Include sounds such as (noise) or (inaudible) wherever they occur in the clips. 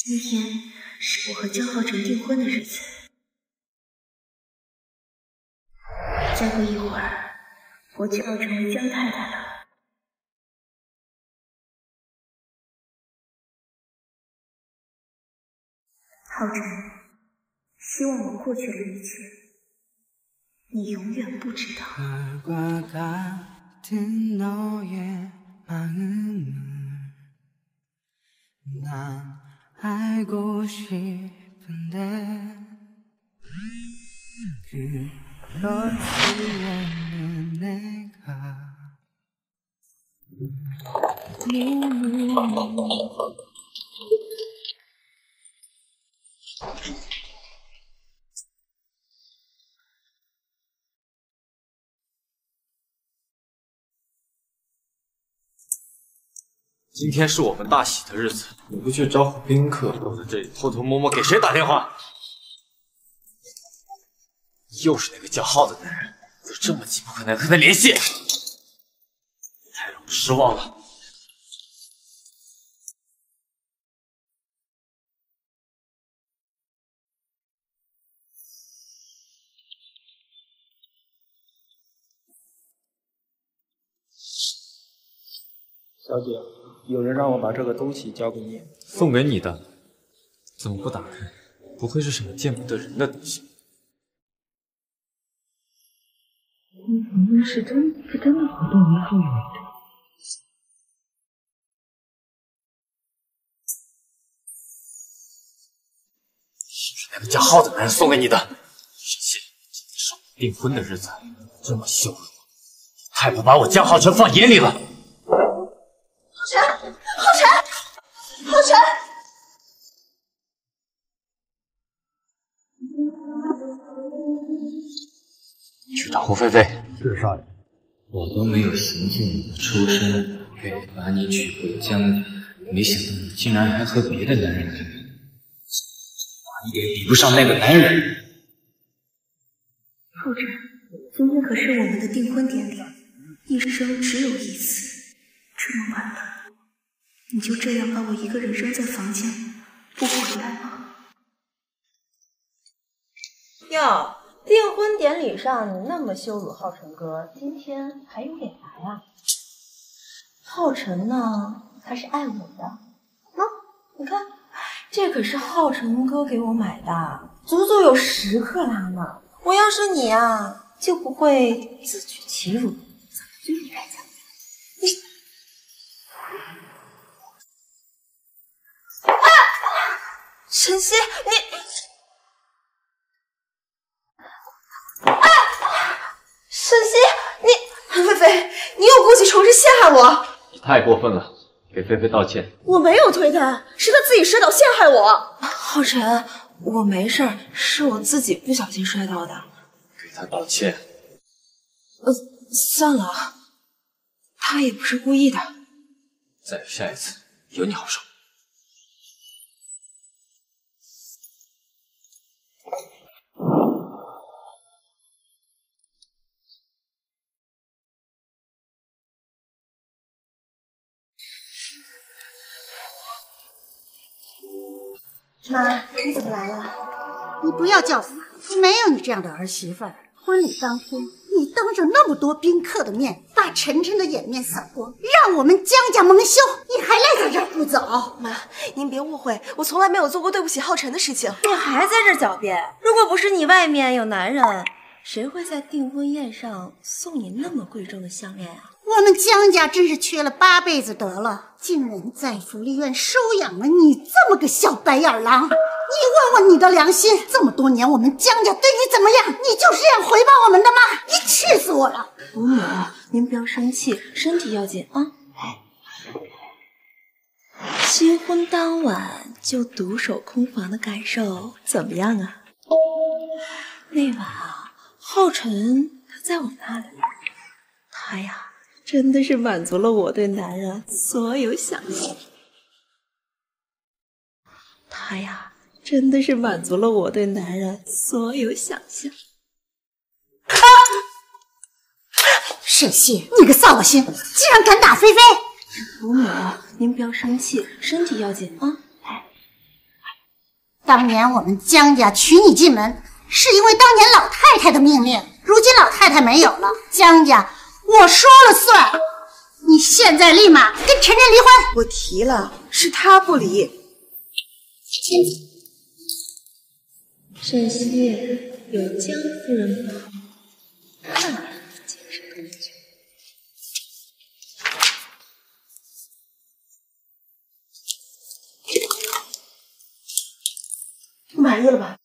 今天是我和江浩辰订婚的日子，再过一会儿，我就要成为江太太了。浩辰，希望我过去的一切，你永远不知道。 알고 싶은데. 그렇지 않는 내가. 너무 今天是我们大喜的日子，你不去招呼宾客，我在这里偷偷摸摸给谁打电话？又是那个叫浩的男人，就这么急不可耐和他联系，太让我失望了。小姐，有人让我把这个东西交给你。送给你的，怎么不打开？不会是什么见不得人的东西？你访问是真是真的活动于浩宇的。是不是那个叫浩的男人送给你的？沈西，今天是我们订婚的日子，这么羞辱我，太不把我江浩辰放眼里了。去找胡菲菲。是少爷，我都没有嫌弃你的出身，愿意把你娶回江家，没想到你竟然还和别的男人谈，哪一点比不上那个男人？浩辰，今天可是我们的订婚典礼，一生只有一次。这么晚了，你就这样把我一个人扔在房间，不回来吗？哟，订婚典礼上你那么羞辱浩辰哥，今天还有脸来啊？浩辰呢，他是爱我的。啊，你看，这可是浩辰哥给我买的，足足有十克拉呢。我要是你啊，就不会自取其辱，怎么对你来讲？你啊，晨曦，你。沈西，你菲菲，你有故技重施陷害我！你太过分了，给菲菲道歉。我没有推她，是她自己摔倒陷害我。浩辰，我没事儿，是我自己不小心摔倒的。给他道歉。呃，算了，他也不是故意的。再有下一次，有你好受。妈，你怎么来了？你不要叫烦，没有你这样的儿媳妇儿。婚礼当天，你当着那么多宾客的面，把晨晨的颜面扫光，让我们江家蒙羞，你还赖在这儿不走？妈，您别误会，我从来没有做过对不起浩辰的事情。你还在这儿狡辩？如果不是你外面有男人，谁会在订婚宴上送你那么贵重的项链啊？我们江家真是缺了八辈子德了，竟然在福利院收养了你这么个小白眼狼！你问问你的良心，这么多年我们江家对你怎么样？你就是这样回报我们的吗？你气死我了！伯母，您不要生气，身体要紧啊。新婚当晚就独守空房的感受怎么样啊？那晚啊，浩辰他在我那里，他呀。真的是满足了我对男人所有想象。他呀，真的是满足了我对男人所有想象。啊！沈西，你个扫把星，竟然敢打菲菲！伯母，您不要生气，身体要紧啊。来，当年我们江家娶你进门，是因为当年老太太的命令。如今老太太没有了，江家我说了算。你现在立马跟晨晨离婚。我提了，是他不离。沈西，有江夫人不好，看来解释多久。满意了吧？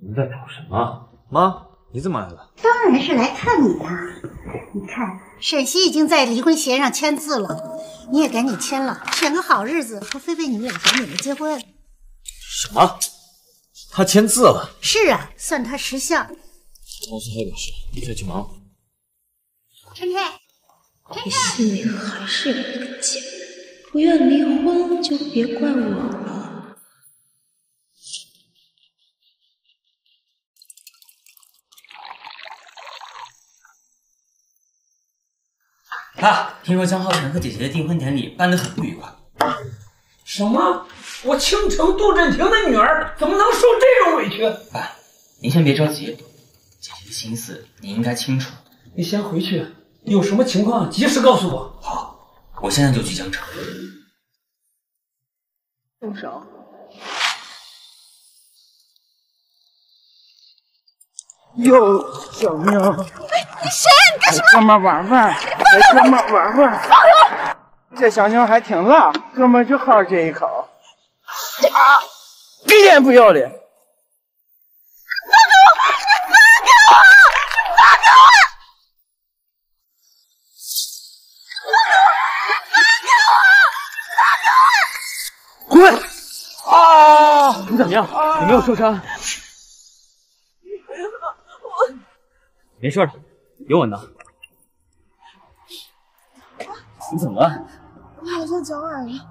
你们在吵什么？妈，你怎么来了？当然是来看你呀、你看，沈西已经在离婚协议上签字了，你也赶紧签了，选个好日子和菲菲你们俩小女儿结婚。什么？他签字了？是啊，算他识相。公司还有点事，你再去忙。晨晨，你心里还是有一个茧，不愿离婚就别怪我了。爸，听说江浩辰和姐姐的订婚典礼办得很不愉快。什么？我倾城杜振廷的女儿怎么能受这种委屈？爸，您先别着急，姐姐的心思你应该清楚。你先回去，有什么情况及时告诉我。好，我现在就去江城。动手。哟，小妞，你谁呀、你干什么？哥们儿玩玩，给哥们玩玩玩。这小妞还挺辣，哥们就好这一口。啊！一点不要脸！放开我！你放开我！你放开我！放开我！放开我滚！啊！你怎么样？有没有受伤？没事的，有我呢。你怎么了？我好像脚崴了。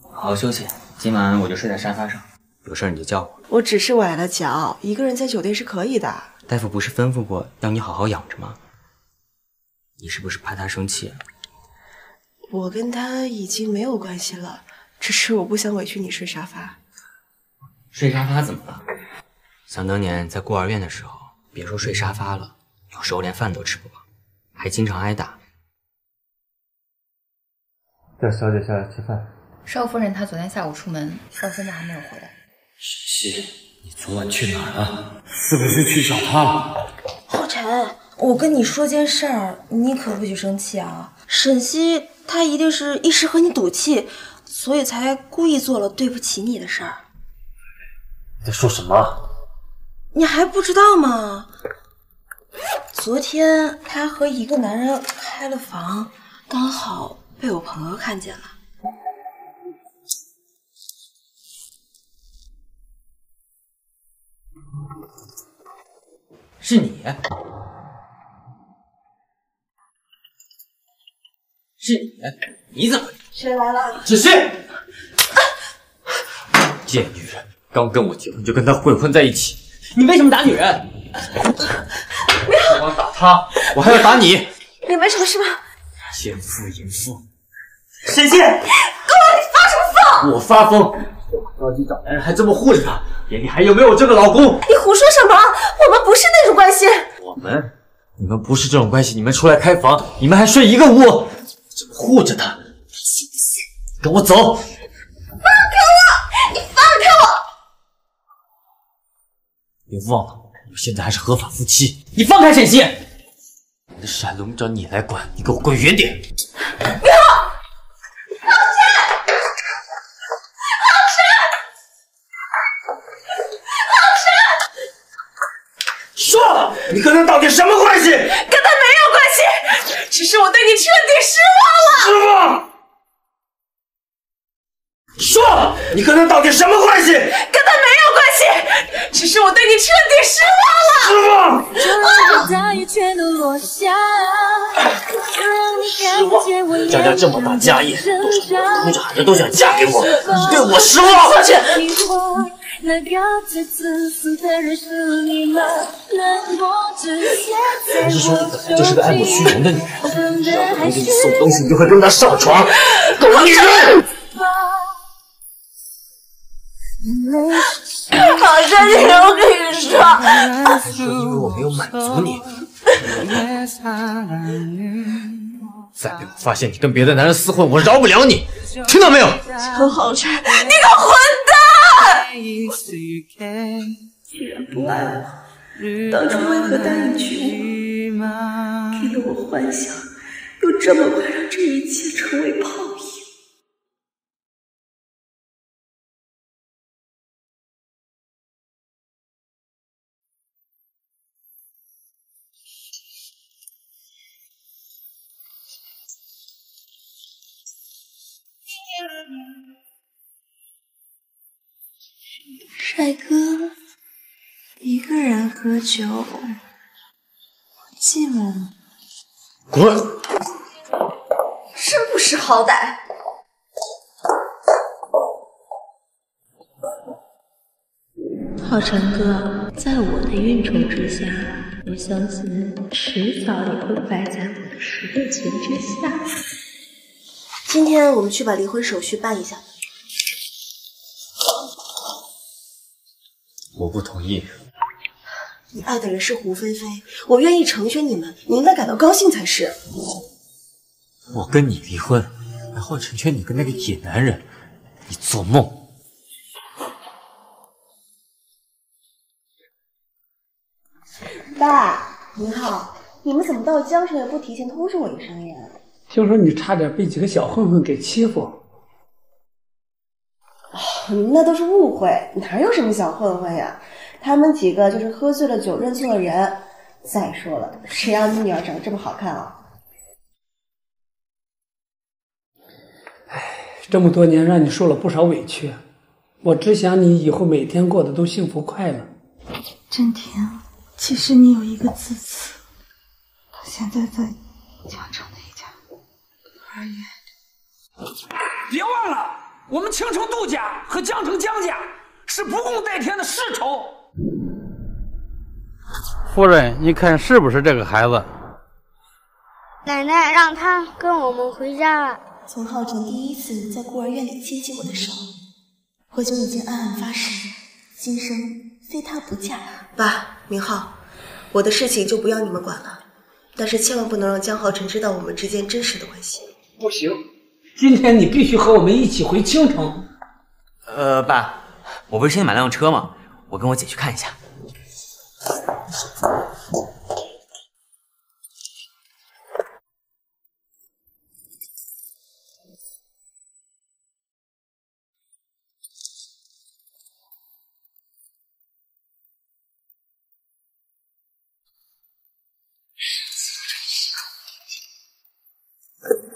好好休息，今晚我就睡在沙发上，有事你就叫我。我只是崴了脚，一个人在酒店是可以的。大夫不是吩咐过要你好好养着吗？你是不是怕他生气？我跟他已经没有关系了，只是我不想委屈你睡沙发。睡沙发怎么了？想当年在孤儿院的时候，别说睡沙发了，有时候连饭都吃不饱，还经常挨打。叫小姐下来吃饭。少夫人她昨天下午出门，到现在还没有回来。沈西，你昨晚去哪儿了？是不是去找他了？浩辰，我跟你说件事儿，你可不许生气啊！沈西她一定是一时和你赌气，所以才故意做了对不起你的事儿。你在说什么？你还不知道吗？昨天她和一个男人开了房，刚好被我朋友看见了。是你？是你？你怎么？谁来了？子熙，贱女人，刚跟我结婚就跟他混混在一起，你为什么打女人？不光打他，我还要打你，你没什么事吧？奸夫淫妇。沈西，哥，你发什么疯？我发疯，着急找男人还这么护着他，眼里还有没有我这个老公？你胡说什么？我们不是那种关系。我们，你们不是这种关系，你们出来开房，你们还睡一个屋，护着他？跟我走！放开我！你放开我！别忘了，我们现在还是合法夫妻。你放开沈西！你的事还轮不着你来管，你给我滚远点！说，你跟他到底什么关系？跟他关系，只是我对你彻底失望了。失望。说，你跟他到底什么关系？跟他没有关系，只是我对你彻底失失望。大雨全都落下，让你失望，家家这么大家业，多少哭着喊着都想嫁给我，你对我失望。下去。那个最自私的人是你吗？难过你说你本来就是个爱慕虚荣的女人，只要给你送东西，你就会跟他上床，狗女人！跟你说，是因 (laughs) 为我没有满足你，再被我发现你跟别的男人厮混，我饶不了你，听到没有？江浩辰，你个混蛋！既然不爱我，当初为何答应娶我？给了我幻想，又这么快让这一切成为泡影。喝酒，寂寞吗？滚！真不识好歹。浩辰哥，在我的运筹之下，我相信迟早也会败在我的十六拳之下。今天我们去把离婚手续办一下吧。我不同意。你爱的人是胡菲菲，我愿意成全你们，你应该感到高兴才是。我跟你离婚，然后成全你跟那个野男人，你做梦！爸，您好，你们怎么到江城也不提前通知我一声呀？听说你差点被几个小混混给欺负，那都是误会，哪有什么小混混呀？他们几个就是喝醉了酒认错了人。再说了，谁让你女儿长得这么好看啊？哎这么多年让你受了不少委屈，我只想你以后每天过得都幸福快乐。真婷，其实你有一个自私，现在在江城那一家孤儿院。别忘了，我们青城杜家和江城江家是不共戴天的世仇。夫人，你看是不是这个孩子？奶奶让他跟我们回家了。从浩辰第一次在孤儿院里牵起我的手，我就已经暗暗发誓，今生非他不嫁。爸，明浩，我的事情就不要你们管了，但是千万不能让江浩辰知道我们之间真实的关系。不行，今天你必须和我们一起回青城。呃，爸，我不是先买辆车吗？我跟我姐去看一下。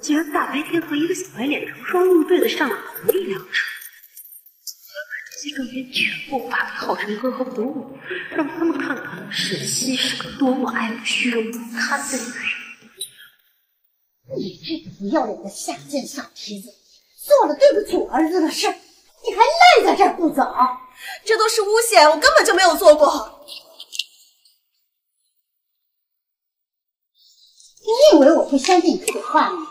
竟然大白天和一个小白脸成双入对的上了，把这些照片全部发给浩辰哥和伯母，让他们看看沈西是个多么爱慕虚荣不堪的女人。你这个不要脸的下贱小蹄子，做了对不起我儿子的事，你还赖在这儿不走？这都是诬陷，我根本就没有做过。你以为我会相信你这话吗？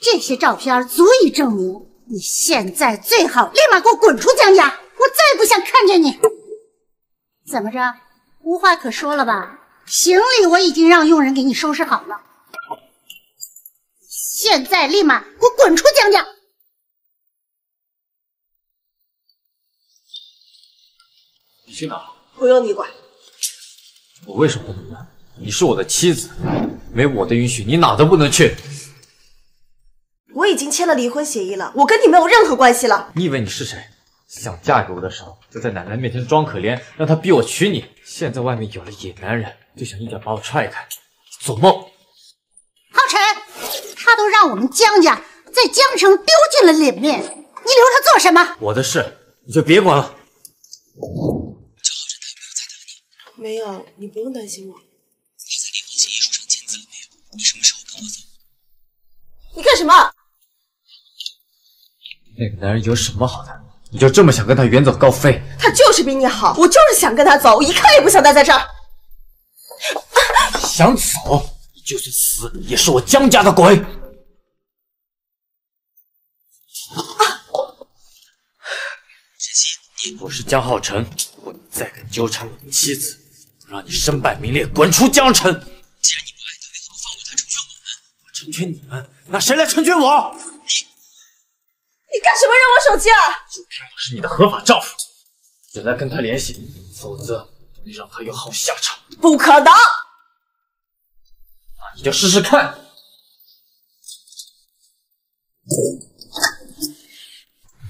这些照片足以证明，你现在最好立马给我滚出江家，再也不想看见你。怎么着，无话可说了吧？行李我已经让佣人给你收拾好了，现在立马给我滚出江家！你去哪？不用你管。我为什么不能管？你是我的妻子，没我的允许，你哪都不能去。我已经签了离婚协议了，我跟你没有任何关系了。你以为你是谁？想嫁给我的时候，就在奶奶面前装可怜，让她逼我娶你。现在外面有了野男人，就想一脚把我踹开，做梦！浩辰，他都让我们江家在江城丢尽了脸面，你留他做什么？我的事你就别管了。没有，你不用担心我。你在离婚协议书上签字了没有？你什么时候跟我走？你干什么？那个男人有什么好的？你就这么想跟他远走高飞？他就是比你好，我就是想跟他走，我一刻也不想待在这儿。想走，你就算死也是我江家的鬼。沈西，我是江浩辰，如果你再敢纠缠我的妻子，我让你身败名裂，滚出江城。既然你不爱他，为何不放过他，成全我们？我成全你们，那谁来成全我？你干什么扔我手机啊？就凭我是你的合法丈夫，现在跟他联系，否则你让他有好下场。不可能！那你就试试看。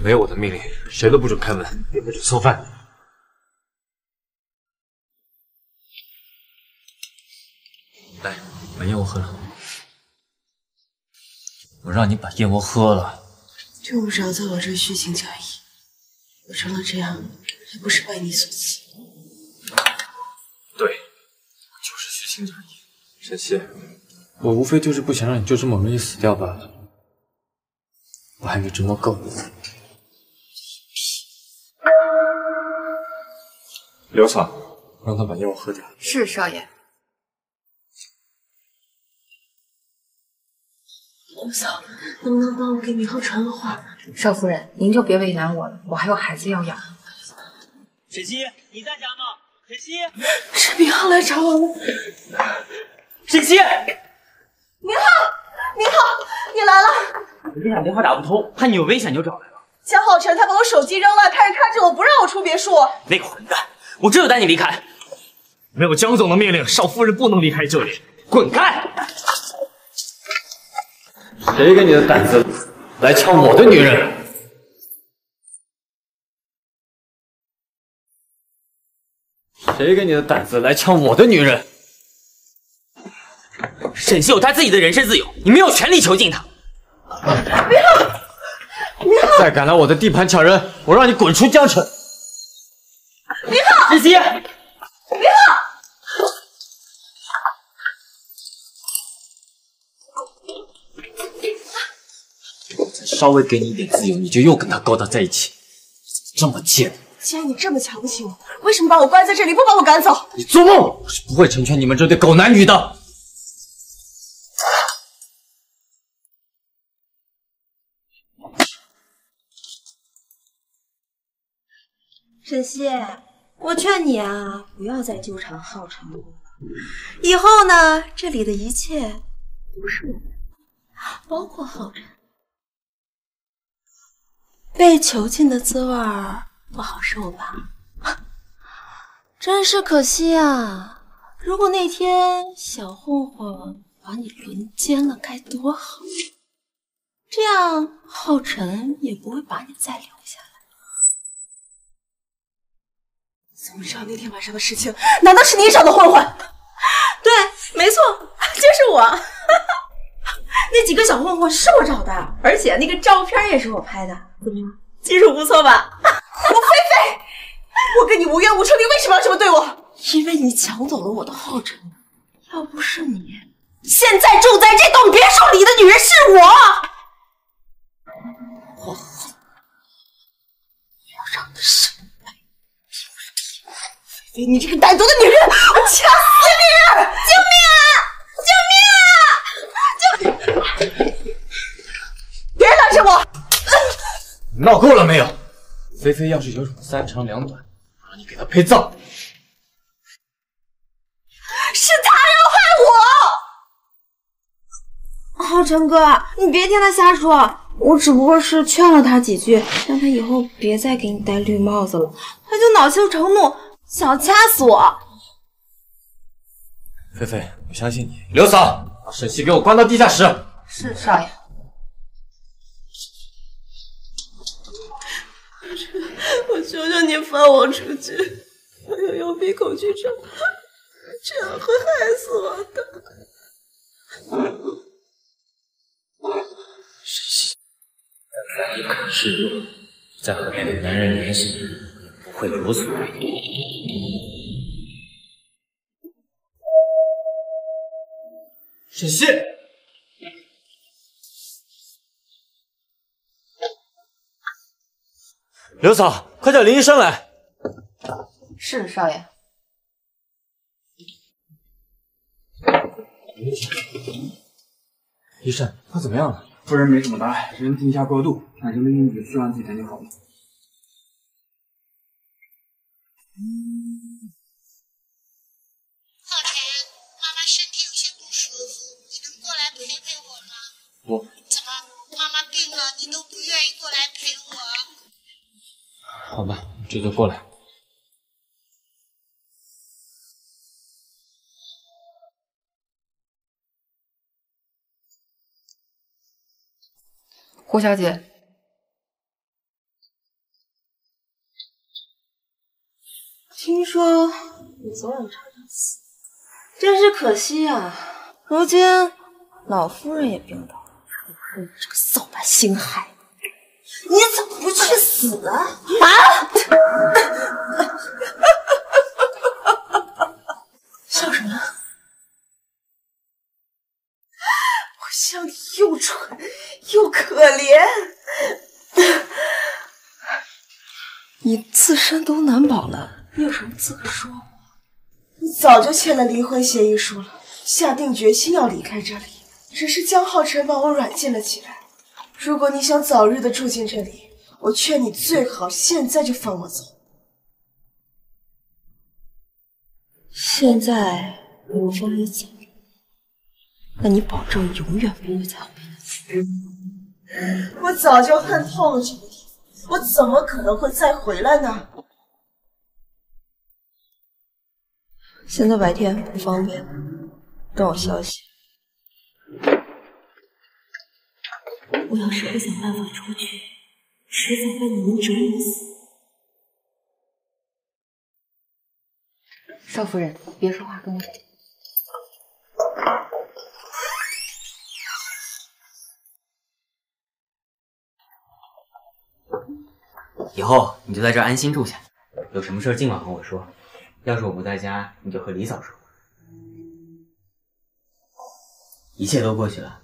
没有我的命令，谁都不准开门，也不准送饭。来，把燕窝喝了。我让你把燕窝喝了。用不着在我这虚情假意，我成了这样也不是拜你所赐。对，就是虚情假意。沈西，我无非就是不想让你就这么容易死掉罢了。我还没折磨够你。刘嫂，让他把药喝掉。是少爷。刘嫂，能不能帮我给明浩传个话？少夫人，您就别为难我了，我还有孩子要养。沈西，你在家吗？沈西，是明浩来找我了。沈西，明浩，明浩，你来了。我这打电话打不通，怕你有危险就找来了。江浩辰他把我手机扔了，开始看着我不让我出别墅。那个混蛋，我这就带你离开。没有江总的命令，少夫人不能离开这里。滚开！谁给你的胆子来抢我的女人？谁给你的胆子来抢我的女人？沈西有他自己的人身自由，你没有权利囚禁他。明浩，明浩，再敢来我的地盘抢人，我让你滚出江城！明浩，沈西，稍微给你一点自由，你就又跟他勾搭在一起，这么贱！既然你这么瞧不起我，为什么把我关在这里，不把我赶走？你做梦！我是不会成全你们这对狗男女的。沈西，我劝你啊，不要再纠缠浩辰了。以后呢，这里的一切都是我的，包括浩辰。被囚禁的滋味儿不好受吧？(laughs) 真是可惜啊！如果那天小混混把你轮奸了，该多好！这样浩辰也不会把你再留下来。怎么知道那天晚上的事情？难道是你找的混混？对，没错，就是我。(laughs) 那几个小混混是我找的，而且那个照片也是我拍的，怎么样？技术不错吧？(laughs) 我菲菲，我跟你无冤无仇，你为什么要这么对我？因为你抢走了我的浩辰。要不是你，现在住在这栋别墅里的女人是我。我恨要让你身败名裂。菲菲，你这个歹毒的女人，我掐死你！(laughs) 救命啊！救命啊！救命！别拦着我！闹够了没有？菲菲要是有什么三长两短，我让你给她陪葬。是他要害我！浩辰哥，你别听他瞎说，我只不过是劝了他几句，让他以后别再给你戴绿帽子了，他就恼羞成怒，想掐死我。菲菲，我相信你。刘嫂，把沈西给我关到地下室。是少爷。求求你放我出去，我要用鼻孔去找他，这样会害死我的。沈西，你肯示弱，再和那个男人联系，也不会有所为。沈西。刘嫂，快叫林医生来。是少爷。医生，他怎么样了？夫人没什么大碍，只是惊吓过度，产生的因子吃完几天就好了。妈好吧，这就过来。胡小姐，听说你昨晚差点死，真是可惜啊！如今老夫人也病倒了，你这个扫把星海，你怎么不去死啊？啊！笑什么？我笑你又蠢又可怜，你自身都难保了，你有什么资格说我？你早就签了离婚协议书了，下定决心要离开这里，只是江浩辰把我软禁了起来。如果你想早日的住进这里，我劝你最好现在就放我走。现在我放你走，那你保证永远不会再回来。我早就恨透了这个地方，我怎么可能会再回来呢？现在白天不方便，等我消息。我要是不想办法出去，迟早被你们折磨死。少夫人，别说话，跟我走。以后你就在这儿安心住下，有什么事尽管和我说。要是我不在家，你就和李嫂说。一切都过去了，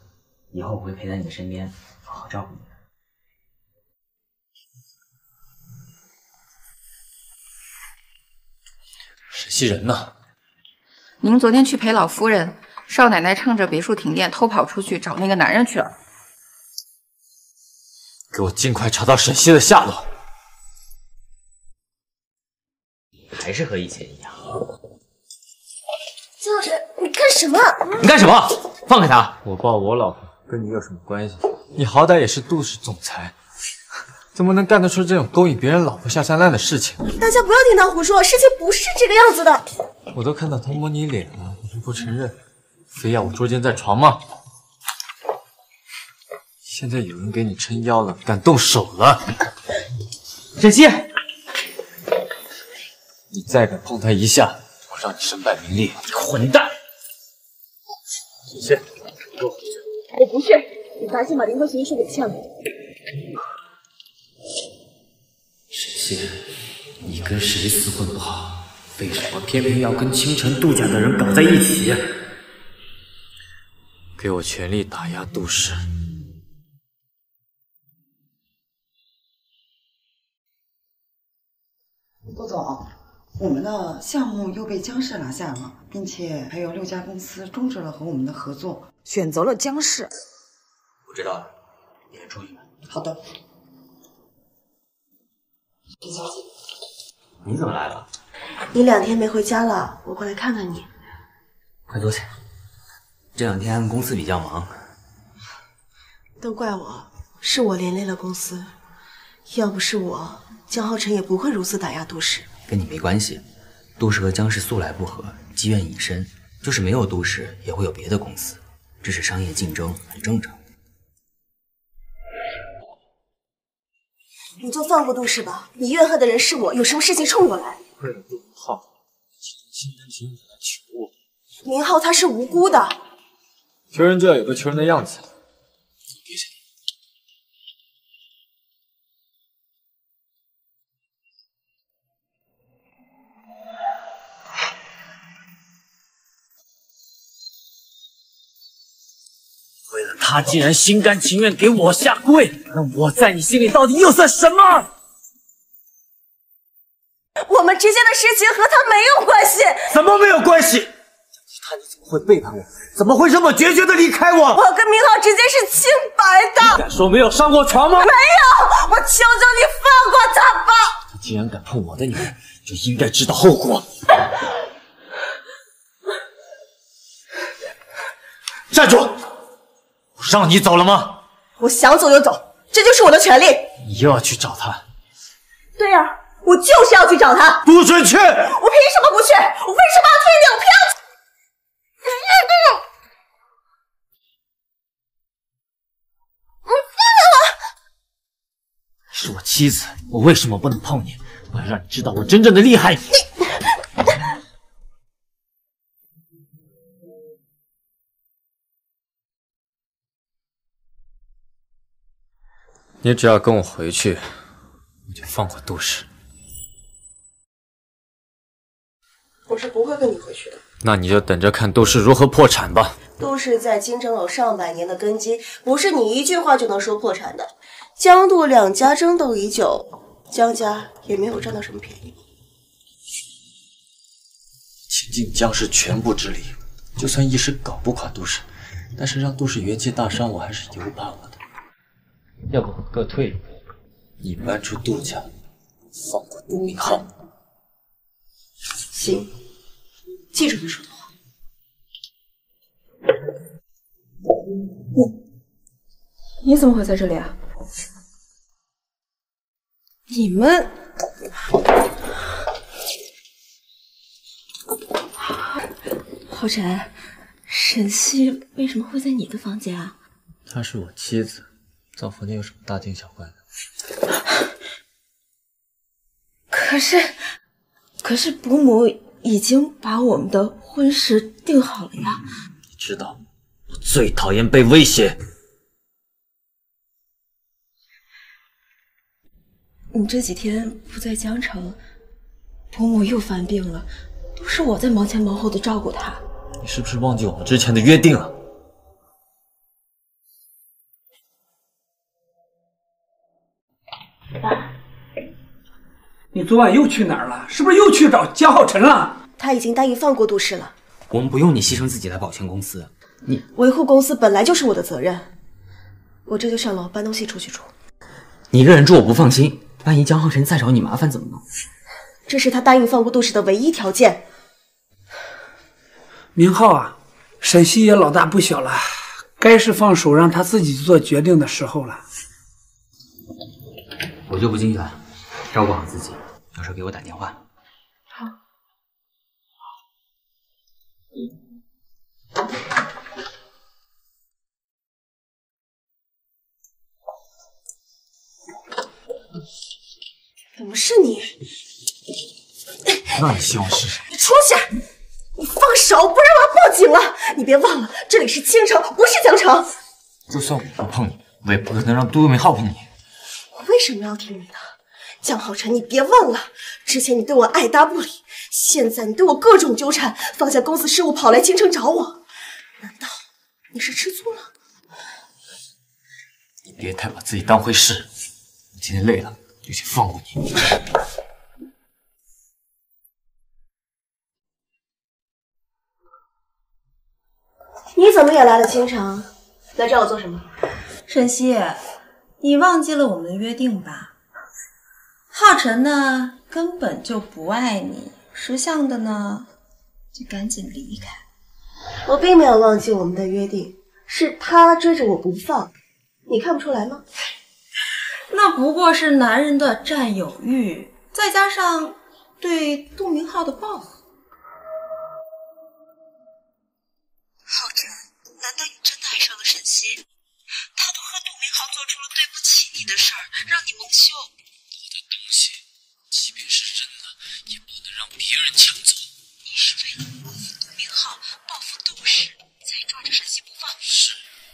以后我会陪在你的身边，好好照顾你的。沈西人呢？您昨天去陪老夫人，少奶奶趁着别墅停电偷跑出去找那个男人去了。给我尽快查到沈西的下落。还是和以前一样。江老师，你干什么？你干什么？放开他！我抱我老婆跟你有什么关系？你好歹也是杜氏总裁，怎么能干得出这种勾引别人老婆下三滥的事情？大家不要听他胡说，事情不是这个样子的。我都看到他摸你脸了，你还不承认，非要我捉奸在床吗？现在有人给你撑腰了，敢动手了？沈西，你再敢碰他一下，我让你身败名裂！你混蛋！沈西，给我不去，你赶紧把离婚协议书给签了。沈西，你跟谁厮混不好？为什么偏偏要跟清晨杜家的人搞在一起？给我全力打压杜氏！杜总，我们的项目又被江氏拿下了，并且还有六家公司终止了和我们的合作，选择了江氏。我知道了，你先出去吧。好的。李小姐，你怎么来了？你两天没回家了，我过来看看你。快坐下。这两天公司比较忙，都怪我，是我连累了公司。要不是我，江浩辰也不会如此打压杜氏。跟你没关系。杜氏和江氏素来不和，积怨已深。就是没有杜氏，也会有别的公司，这是商业竞争，很正常。你就放过杜氏吧，你怨恨的人是我，有什么事情冲我来。为了杜浩，心甘情愿来求我。明浩他是无辜的，求人就要有个求人的样子。他，竟然心甘情愿给我下跪，那我在你心里到底又算什么？我们之间的事情和他没有关系。怎么没有关系？他你怎么会背叛我，怎么会这么决绝的离开我？我跟明浩之间是清白的。敢说没有上过床吗？没有，我求求你放过他吧！你竟然敢碰我的女人，就应该知道后果。站住！我让你走了吗？我想走就走，这就是我的权利。你又要去找他？对呀、我就是要去找他。不准去！我凭什么不去？我为什么要退两票？你放开我？是我妻子，我为什么不能碰你？我要让你知道我真正的厉害！你只要跟我回去，我就放过杜氏。我是不会跟你回去的。那你就等着看杜氏如何破产吧。杜氏在京城有上百年的根基，不是你一句话就能说破产的。江杜两家争斗已久，江家也没有占到什么便宜。倾尽江氏全部之力，就算一时搞不垮杜氏，但是让杜氏元气大伤，我还是有把握的。要不各退一步，你搬出杜家，放过杜明浩。行，记住你说的话。你怎么会在这里啊？你们浩辰，沈西为什么会在你的房间啊？她是我妻子，造房间有什么大惊小怪的？可是，可是伯母已经把我们的婚事定好了呀。你知道，我最讨厌被威胁。你这几天不在江城，伯母又犯病了，都是我在忙前忙后的照顾她。你是不是忘记我们之前的约定了？你昨晚又去哪儿了？是不是又去找江浩辰了？他已经答应放过杜氏了。我们不用你牺牲自己来保全公司。你维护公司本来就是我的责任，我这就上楼搬东西出去住。你一个人住我不放心，万一江浩辰再找你麻烦怎么弄？这是他答应放过杜氏的唯一条件。明浩啊，沈西也老大不小了，该是放手让他自己做决定的时候了。我就不进去了，照顾好自己，有事给我打电话。好怎么是你？那你希望是谁？你出去！你放手，不然我要报警了！你别忘了，这里是京城，不是江城。就算我不碰你，我也不可能让杜明浩碰你。我为什么要听你的？江浩辰，你别忘了，之前你对我爱答不理，现在你对我各种纠缠，放下公司事务跑来京城找我，难道你是吃醋了？你别太把自己当回事。我今天累了，就先放过你。(laughs) 你怎么也来了京城？来找我做什么？沈西，你忘记了我们的约定吧？浩辰呢，根本就不爱你；识相的呢，就赶紧离开。我并没有忘记我们的约定，是他追着我不放，你看不出来吗？(laughs) 那不过是男人的占有欲，再加上对杜明浩的报复。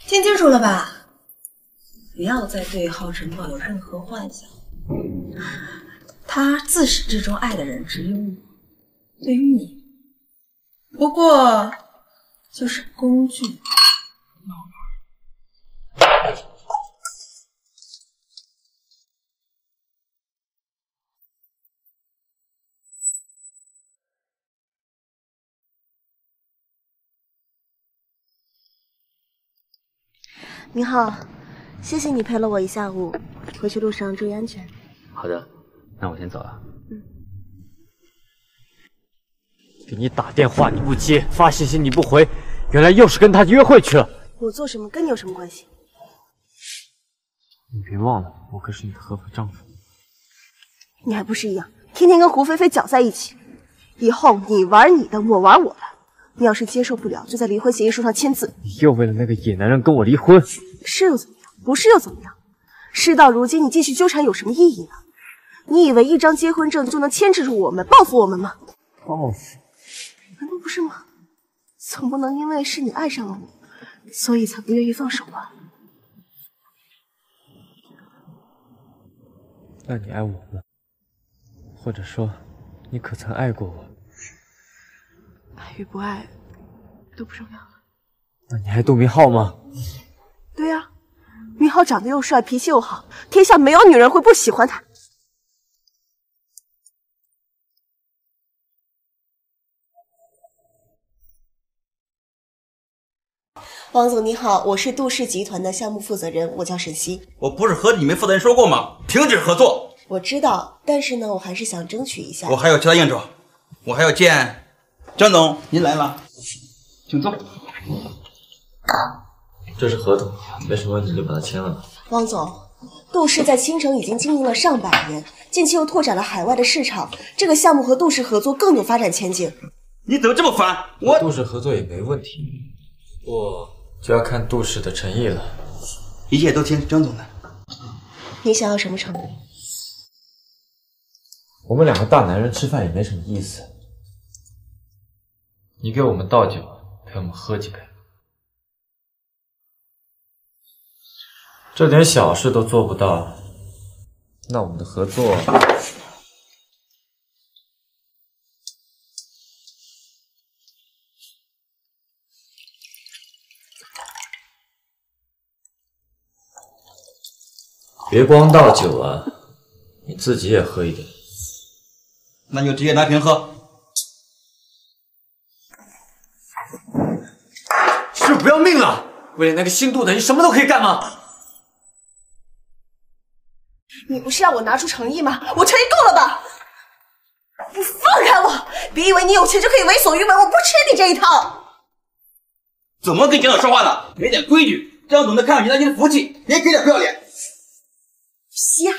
听清楚了吧？不要再对浩辰抱有任何幻想。他自始至终爱的人只有我，对于你，不过就是工具。明浩，谢谢你陪了我一下午，回去路上注意安全。好的，那我先走了。嗯给你打电话你不接，发信息你不回，原来又是跟他约会去了。我做什么跟你有什么关系？你别忘了，我可是你的合法丈夫。你还不是一样，天天跟胡菲菲搅在一起。以后你玩你的，我玩我的。你要是接受不了，就在离婚协议书上签字。你又为了那个野男人跟我离婚？是又怎么样？不是又怎么样？事到如今，你继续纠缠有什么意义呢？你以为一张结婚证就能牵制住我们，报复我们吗？报复？难道不是吗？总不能因为是你爱上了我，所以才不愿意放手吧？那你爱我吗？或者说，你可曾爱过我？爱与不爱都不重要了。那你爱杜明浩吗？对呀、明浩长得又帅，脾气又好，天下没有女人会不喜欢他。王总你好，我是杜氏集团的项目负责人，我叫沈西。我不是和你们负责人说过吗？停止合作。我知道，但是呢，我还是想争取一下。我还有其他应酬，我还要见张总，您来了，请坐。这是合同，没什么问题就把它签了吧。汪总，杜氏在青城已经经营了上百年，近期又拓展了海外的市场，这个项目和杜氏合作更有发展前景。你怎么这么烦？我杜氏合作也没问题，不过就要看杜氏的诚意了。一切都听张总的。你想要什么诚意？我们两个大男人吃饭也没什么意思，你给我们倒酒，陪我们喝几杯，这点小事都做不到，那我们的合作……别光倒酒啊，你自己也喝一点。那就直接拿瓶喝。是不要命了？为了那个姓杜的，你什么都可以干吗？你不是让我拿出诚意吗？我诚意够了吧？你放开我！别以为你有钱就可以为所欲为，我不吃你这一套。怎么跟领导说话呢？没点规矩！张总在看上你，那你的福气，别给点不要脸。瞎！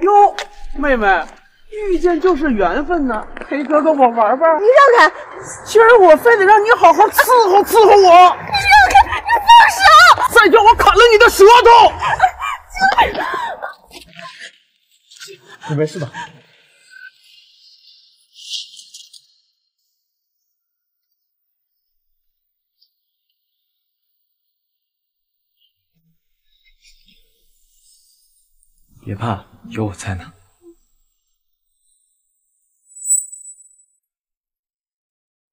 哟，妹妹，遇见就是缘分呢，陪哥哥我玩玩。你让开！今儿我非得让你好好伺候伺候我。你让开！你放手！再叫我砍了你的舌头！你没事吧？别怕，有我在呢。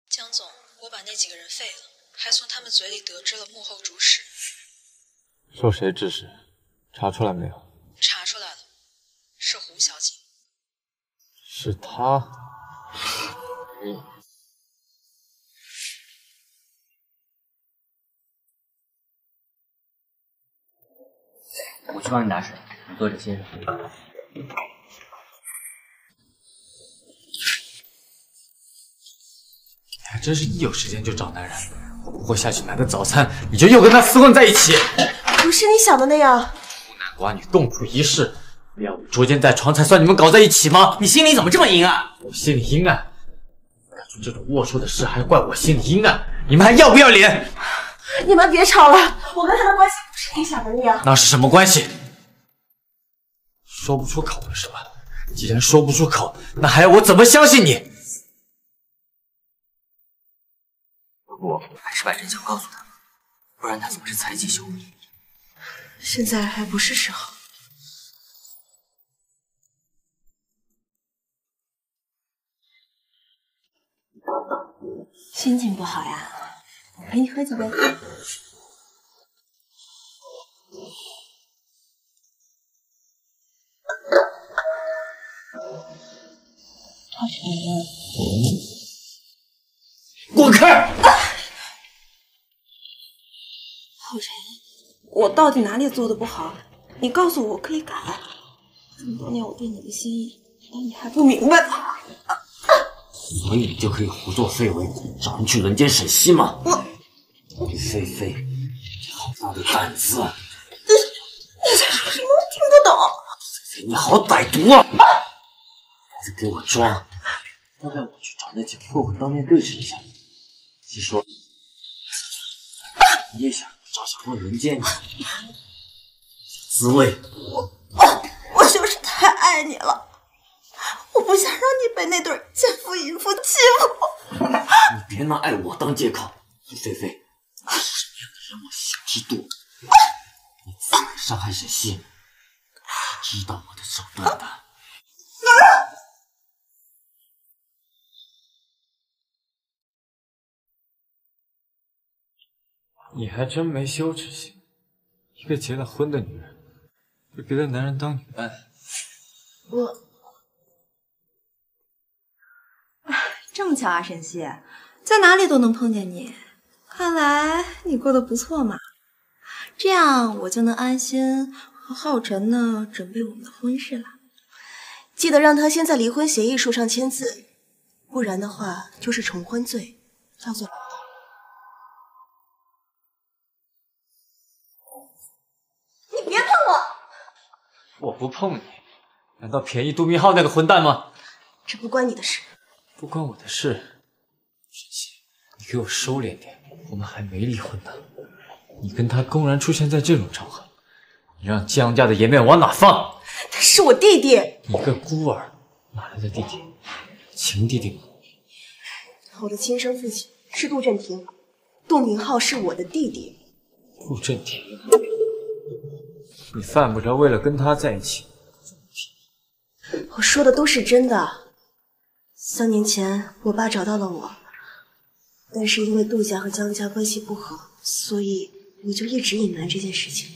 江总，我把那几个人废了，还从他们嘴里得知了幕后主使。受谁指使？查出来没有？查出来了，是胡小姐。是他。嗯我去帮你拿水，你坐着歇着。你还真是一有时间就找男人。我不会下去买个早餐，你就又跟他厮混在一起。不是你想的那样。孤男寡女共处一室，要我捉奸在床才算你们搞在一起吗？你心里怎么这么阴暗？我心里阴暗。干出这种龌龊的事，还怪我心里阴暗？你们还要不要脸？你们别吵了，我跟他的关系不是你想的那样。那是什么关系？说不出口了是吧？既然说不出口，那还要我怎么相信你？我还是把真相告诉他，不然他总是猜忌羞辱。现在还不是时候。心情不好呀？陪你喝几杯。滚开！浩辰，我到底哪里做的不好？你告诉我，我可以改。这么多年我对你的心意，难道你还不明白吗？所以你就可以胡作非为，找人去人间审析吗？李菲菲，你好大的胆子！啊！你在说什么？我听不懂。菲菲，你好歹毒啊！还在给我装，要不要我去找那几个混混当面对质一下？据说你也想找小凤人间滋味？我我就是太爱你了。我不想让你被那对奸夫淫妇欺负。你别拿爱我当借口，菲菲，什么样的人我心知肚明。你自来伤害沈西，知道我的手段的。你还真没羞耻心，一个结了婚的女人，被别的男人当女伴。我。这么巧啊，沈西，在哪里都能碰见你，看来你过得不错嘛。这样我就能安心和浩辰呢准备我们的婚事了。记得让他先在离婚协议书上签字，不然的话就是重婚罪，要坐牢的。你别碰我！我不碰你，难道便宜杜明浩那个混蛋吗？这不关你的事。不关我的事，沈西，你给我收敛点，我们还没离婚呢。你跟他公然出现在这种场合，你让江家的颜面往哪放？他是我弟弟，一个孤儿，哪来的弟弟？亲弟弟吗？我的亲生父亲是杜振廷，杜明浩是我的弟弟。杜振廷，你犯不着为了跟他在一起。我说的都是真的。三年前，我爸找到了我，但是因为杜家和江家关系不和，所以我就一直隐瞒这件事情。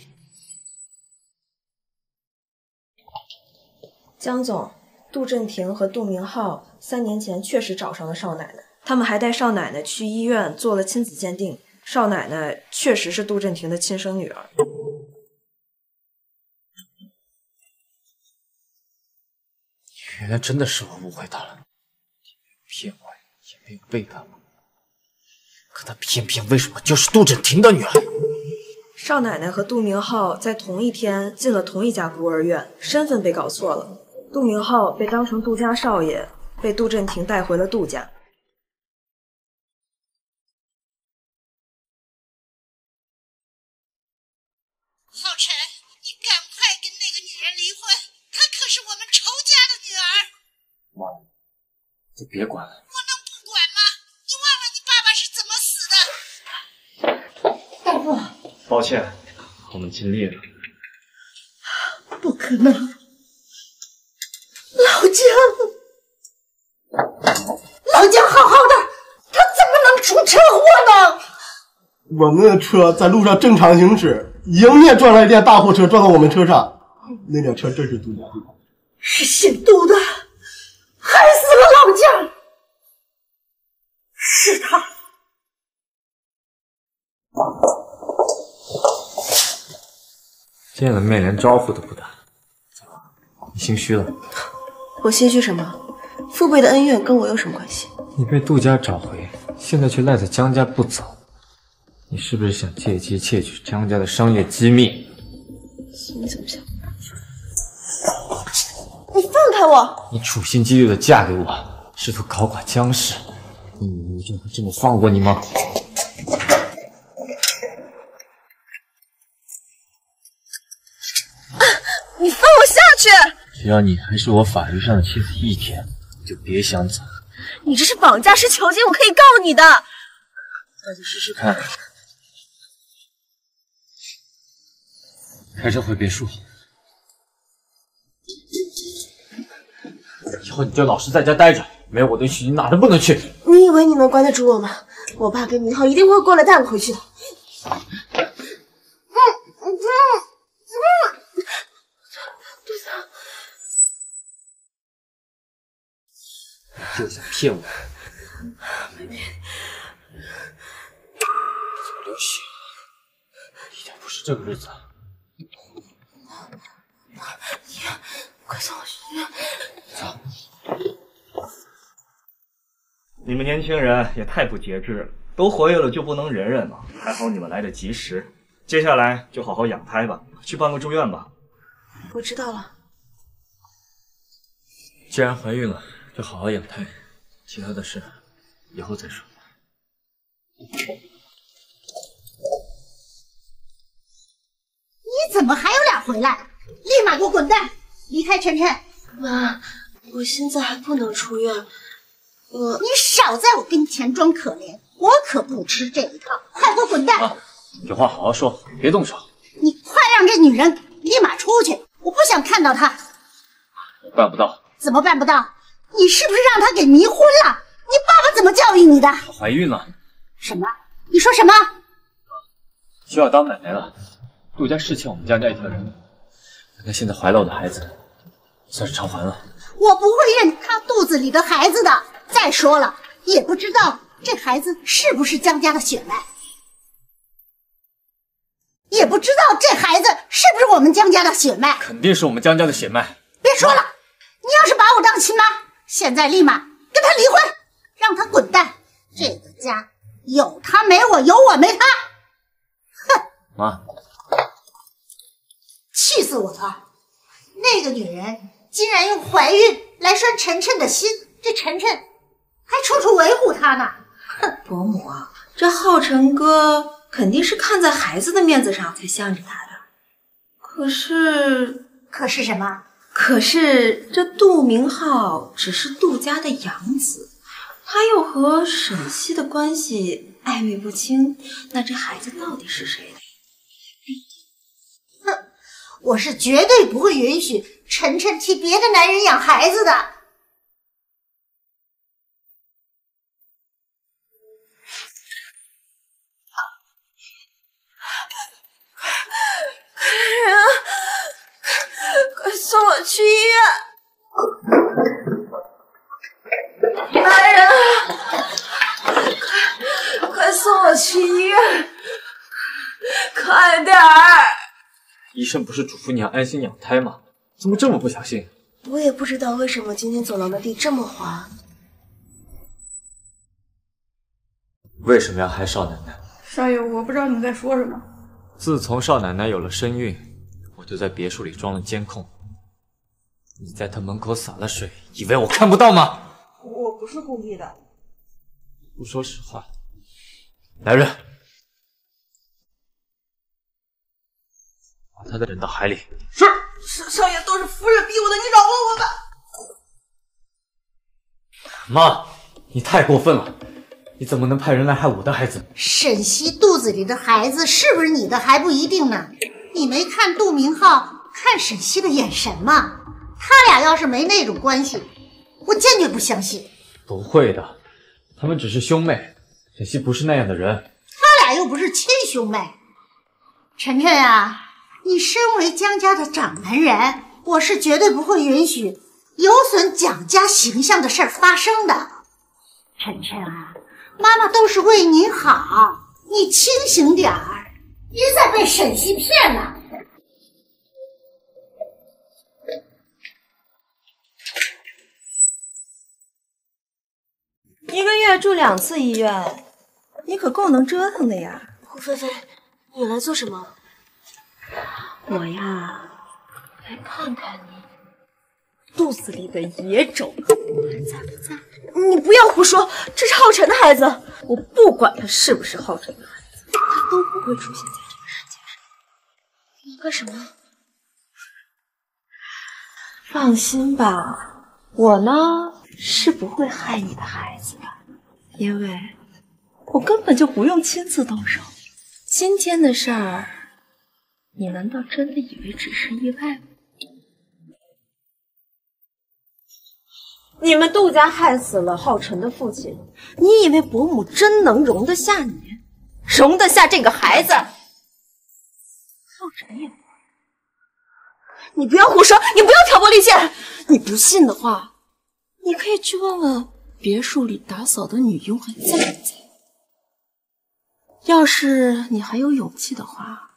江总，杜振廷和杜明浩三年前确实找上了少奶奶，他们还带少奶奶去医院做了亲子鉴定，少奶奶确实是杜振廷的亲生女儿。原来真的是我误会他了。骗我也没有背叛我，可他偏偏为什么就是杜振廷的女儿？少奶奶和杜明浩在同一天进了同一家孤儿院，身份被搞错了。杜明浩被当成杜家少爷，被杜振廷带回了杜家。浩辰，你赶快跟那个女人离婚，她可是我们仇家的女儿。妈。就别管了。我能不管吗？你忘了你爸爸是怎么死的。大夫，抱歉，我们尽力了。不可能，老老姜，老姜好好的，他怎么能出车祸呢？我们的车在路上正常行驶，迎面撞来一辆大货车，撞到我们车上。那辆车正是杜家的，是姓杜的。害死了老姜，是他。见了面连招呼都不打，你心虚了？我心虚什么？父辈的恩怨跟我有什么关系？你被杜家找回，现在却赖在江家不走，你是不是想借机窃取江家的商业机密？你怎么想？你放开我！你处心积虑的嫁给我，试图搞垮江氏，你以为我就会这么放过你吗？只要你还是我法律上的妻子一天，就别想走。你这是绑架，是囚禁，我可以告你的。那就试试看。开车回别墅。以后你就老实在家待着，没有我的允许，你哪都不能去。你以为你能关得住我吗？我爸跟明浩一定会过来带我回去的。又想骗我？没骗你。怎么流血了？一定不是这个日子。医院，快送我去医院！走。你们年轻人也太不节制了，都活跃了就不能忍忍吗？还好你们来得及时，接下来就好好养胎吧，去办个住院吧。我知道了。既然怀孕了，就好好养胎，其他的事以后再说。你怎么还有脸回来？立马给我滚蛋！离开晨晨。妈，我现在还不能出院。我，你少在我跟前装可怜，我可不吃这一套！快给我滚蛋！有话好好说，别动手。你快让这女人立马出去！我不想看到她。我办不到。怎么办不到？你是不是让她给迷昏了？你爸爸怎么教育你的？她怀孕了。什么？你说什么？就要当奶奶了。杜家是欠我们江家一条人，那现在怀了我的孩子，算是偿还了。我不会认她肚子里的孩子的。再说了，也不知道这孩子是不是江家的血脉，也不知道这孩子是不是我们江家的血脉。肯定是我们江家的血脉。别说了，你要是把我当亲妈，现在立马跟他离婚，让他滚蛋。这个家有他没我，有我没他。哼，妈，气死我了！那个女人竟然用怀孕来拴晨晨的心，这晨晨。还处处维护她呢，哼！伯母，这浩辰哥肯定是看在孩子的面子上才向着她的。可是，可是什么？可是这杜明浩只是杜家的养子，他又和沈西的关系暧昧不清，那这孩子到底是谁的？哼！我是绝对不会允许晨晨替别的男人养孩子的。送我去医院！来人，快快送我去医院！快点儿！医生不是嘱咐你要安心养胎吗？怎么这么不小心？我也不知道为什么今天走廊的地这么滑。为什么要害少奶奶？少爷，我不知道你在说什么。自从少奶奶有了身孕，我就在别墅里装了监控。你在她门口洒了水，以为我看不到吗？我不是故意的。不说实话，来人，他的人到海里。是，少少爷都是夫人逼我的，你饶了我吧。妈，你太过分了！你怎么能派人来害我的孩子？沈西肚子里的孩子是不是你的还不一定呢。你没看杜明浩看沈西的眼神吗？他俩要是没那种关系，我坚决不相信。不会的，他们只是兄妹。沈西不是那样的人。他俩又不是亲兄妹。晨晨啊，你身为江家的掌门人，我是绝对不会允许有损蒋家形象的事儿发生的。晨晨啊，妈妈都是为你好，你清醒点儿，别再被沈西骗了。一个月住两次医院，你可够能折腾的呀！胡菲菲，你来做什么？(laughs) 我呀，来看看你肚子里的野种还在不在？你不要胡说，这是浩辰的孩子。我不管他是不是浩辰的孩子，他都不会出现在这个世界上。你干什么？放心吧，我呢是不会害你的孩子的，因为我根本就不用亲自动手。今天的事儿，你难道真的以为只是意外吗？你们杜家害死了浩辰的父亲，你以为伯母真能容得下你，容得下这个孩子？浩辰也不会。你不要胡说，你不要挑拨离间。你不信的话，你可以去问问别墅里打扫的女佣还在不在？要是你还有勇气的话，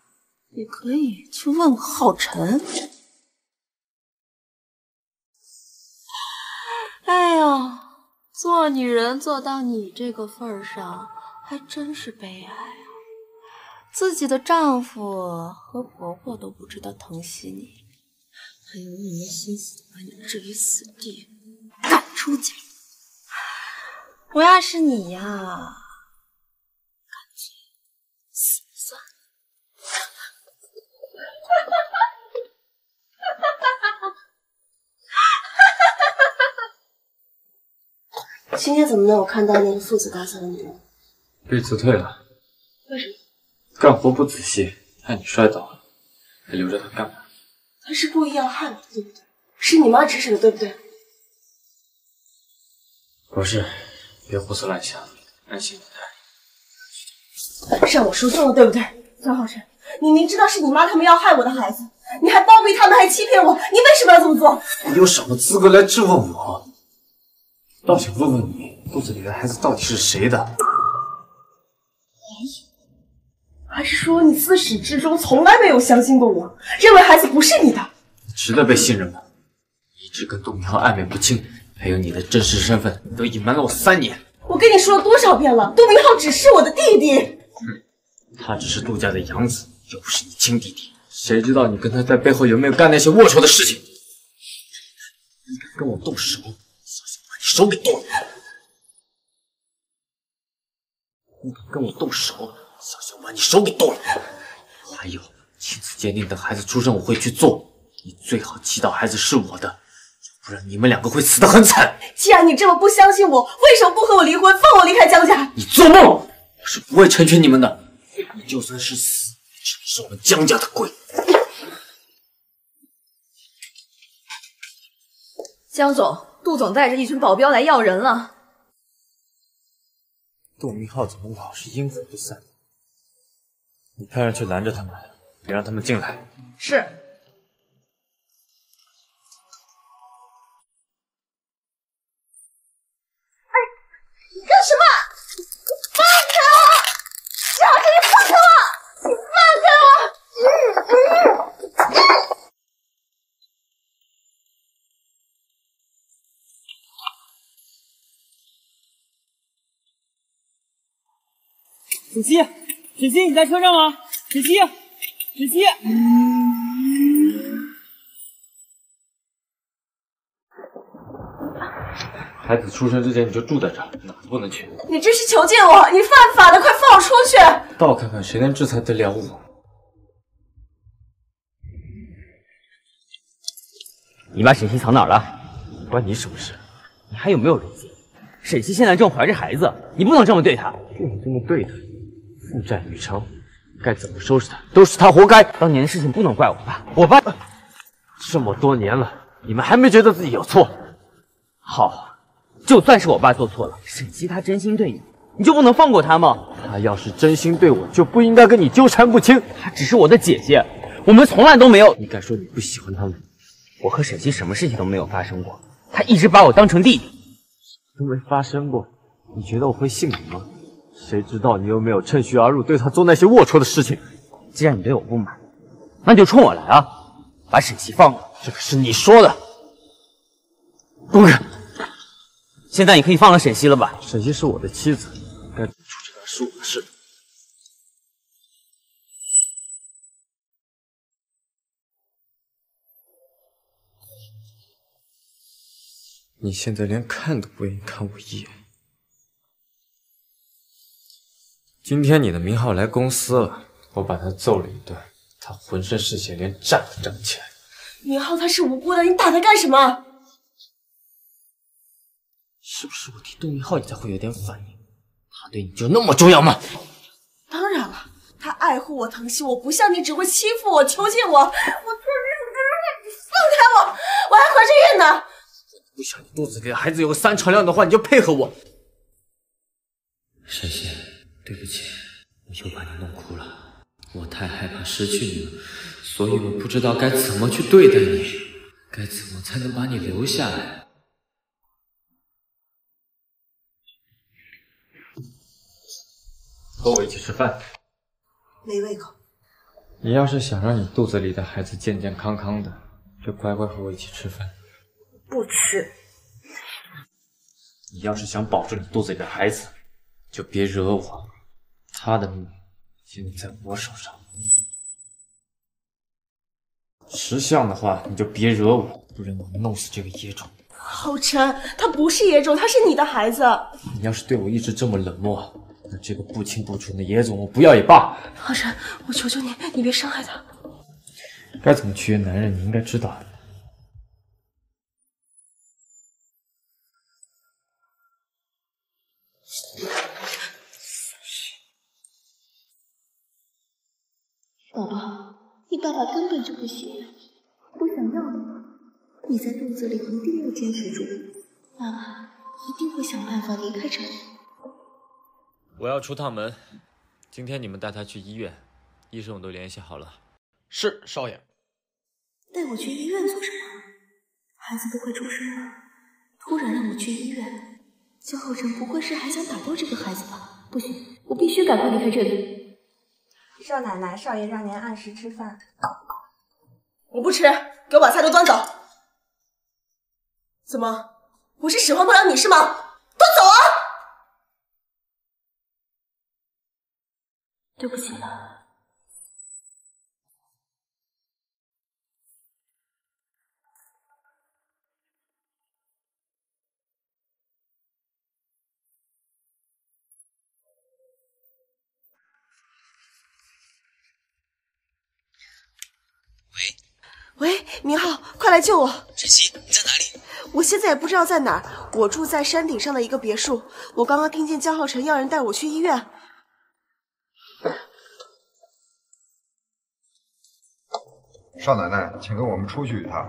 也可以去问浩辰。哎呦，做女人做到你这个份上，还真是悲哀啊！自己的丈夫和婆婆都不知道疼惜你，还有一门心思把你置于死地，赶出家。我要是你呀，脆死了算了。(laughs) 今天怎么没有看到那个负责打扫的女人？被辞退了，为什么？干活不仔细，害你摔倒了，还留着她干嘛？他是故意要害我，对不对？是你妈指使的，对不对？不是，别胡思乱想，安心。让我说中了，对不对？张浩辰，你明知道是你妈他们要害我的孩子，你还包庇他们，还欺骗我，你为什么要这么做？你有什么资格来质问我？倒想问问你，肚子里的孩子到底是谁的？还是说你自始至终从来没有相信过我，认为孩子不是你的？你值得被信任吗？一直跟杜明浩暧昧不清，还有你的真实身份，都隐瞒了我三年。我跟你说了多少遍了，杜明浩只是我的弟弟。他只是杜家的养子，又不是你亲弟弟。谁知道你跟他在背后有没有干那些龌龊的事情？你敢跟我动手，小心把你手给剁了！你敢跟我动手，小心把你手给剁了！还有亲子鉴定等孩子出生我会去做，你最好祈祷孩子是我的，要不然你们两个会死得很惨。既然你这么不相信我，为什么不和我离婚，放我离开江家？你做梦！我是不会成全你们的。你就算是死，是我们江家的鬼。江总，杜总带着一群保镖来要人了。杜明浩怎么老是阴魂不散？你派人去拦着他们，别让他们进来。是。沈西，沈西，你在车上吗？沈西，沈西。孩子出生之前你就住在这儿，哪都不能去。你这是囚禁我！你犯法的，快放我出去！倒看看谁能制裁得了我。你把沈西藏哪儿了？关你什么事？你还有没有人性？沈西现在正怀着孩子，你不能这么对她。不能这么对她，父债女偿，该怎么收拾她都是她活该。当年的事情不能怪我爸，我爸这么多年了，你们还没觉得自己有错？好，就算是我爸做错了，沈西他真心对你，你就不能放过他吗？他要是真心对我，就不应该跟你纠缠不清。她只是我的姐姐，我们从来都没有。你敢说你不喜欢她吗？我和沈西什么事情都没有发生过，她一直把我当成弟弟。都没发生过，你觉得我会信你吗？谁知道你有没有趁虚而入，对他做那些龌龊的事情？既然你对我不满，那就冲我来啊！把沈西放了。这可是你说的，滚开！现在你可以放了沈西了吧？沈西是我的妻子，该怎么处置她是我的事。你现在连看都不愿意看我一眼。今天你的明浩来公司了，我把他揍了一顿，他浑身是血，连站都站不起来。明浩他是无辜的，你打他干什么？是不是我提杜明浩你才会有点反应？他对你就那么重要吗？当然了，他爱护我、疼惜我，不像你只会欺负我、囚禁我。我做这种事，你放开我！我还怀着孕呢。不想你肚子里的孩子有个三长两短的话，你就配合我。沈西，对不起我又把你弄哭了。我太害怕失去你了所以我不知道该怎么去对待你该怎么才能把你留下来。和我一起吃饭。没胃口。你要是想让你肚子里的孩子健健康康的就乖乖和我一起吃饭。不吃。你要是想保住你肚子里的孩子就别惹我。他的命现在在我手上。识相的话，你就别惹我，不然我弄死这个野种。浩辰，他不是野种，他是你的孩子。你要是对我一直这么冷漠，那这个不清不楚的野种我不要也罢。浩辰，我求求你，你别伤害他。该怎么取悦男人，你应该知道。你爸爸根本就不喜欢你，不想要你。你在肚子里一定要坚持住，爸爸一定会想办法离开这里。我要出趟门，今天你们带他去医院，医生我都联系好了。是少爷。带我去医院做什么？孩子都快出生了，突然让我去医院，江浩辰不会是还想打掉这个孩子吧？不行，我必须赶快离开这里。少奶奶，少爷让您按时吃饭。我不吃，给我把菜都端走。怎么，我是使唤不了你是吗？端走啊！对不起来救我！晨曦，你在哪里？我现在也不知道在哪儿，我住在山顶上的一个别墅。我刚刚听见江浩辰要人带我去医院。少奶奶，请跟我们出去一趟。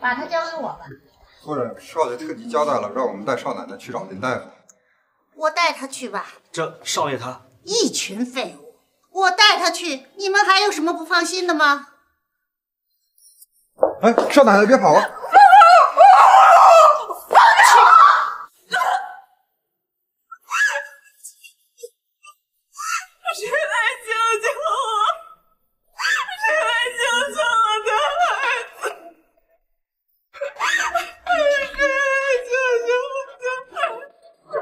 把他交给我吧。夫人，少爷特地交代了，让我们带少奶奶去找林大夫。我带他去吧。这少爷他一群废物，我带他去，你们还有什么不放心的吗？哎，少奶奶别跑啊！谁来救救我？谁来救救我的孩子？谁来救救我的孩子？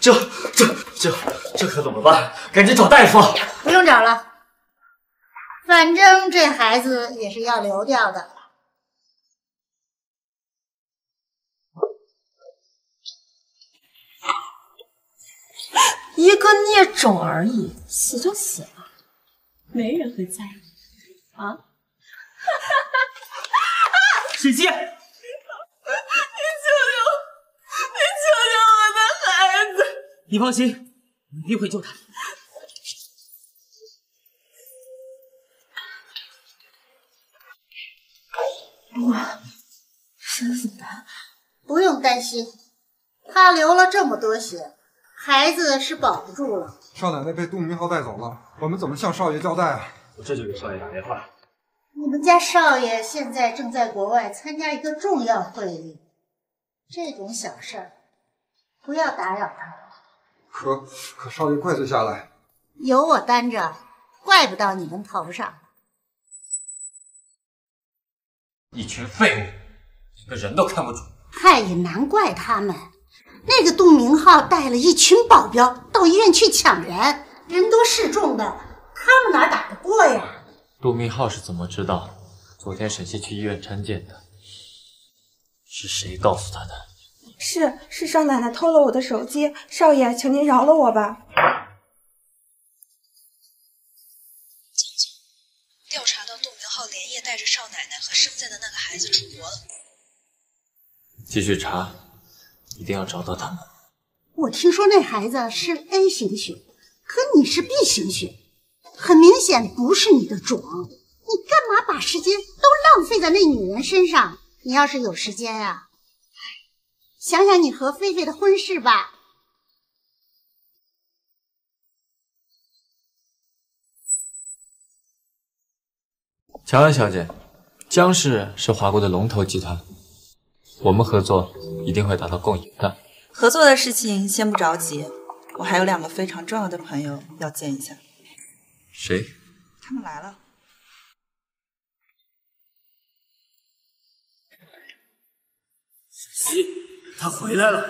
这这这这可怎么办？赶紧找大夫！不用找了，反正这孩子也是要流掉的。一个孽种而已，死就死了，没人会在意啊！(laughs) 水姬，你救救，你救救我的孩子！你放心，我一定会救他。哇，生死难，不用担心，他流了这么多血，孩子是保不住了。少奶奶被杜明浩带走了，我们怎么向少爷交代啊？我这就给少爷打电话。你们家少爷现在正在国外参加一个重要会议，这种小事儿不要打扰他。可可少爷怪罪下来，有我担着，怪不到你们头上。一群废物，连个人都看不住。嗨，也难怪他们。那个杜明浩带了一群保镖到医院去抢人，人多势众的，他们哪打得过呀？杜明浩是怎么知道昨天沈西去医院产检的？是谁告诉他的？是是少奶奶偷了我的手机，少爷，求您饶了我吧。调查到杜明浩连夜带着少奶奶和生下的那个孩子出国了。继续查，一定要找到他们。我听说那孩子是 A 型血，可你是 B 型血，很明显不是你的种。你干嘛把时间都浪费在那女人身上？你要是有时间呀、想想你和菲菲的婚事吧。乔安小姐，江氏是华国的龙头集团，我们合作一定会达到共赢的。合作的事情先不着急，我还有两个非常重要的朋友要见一下。谁？他们来了。西，他回来了。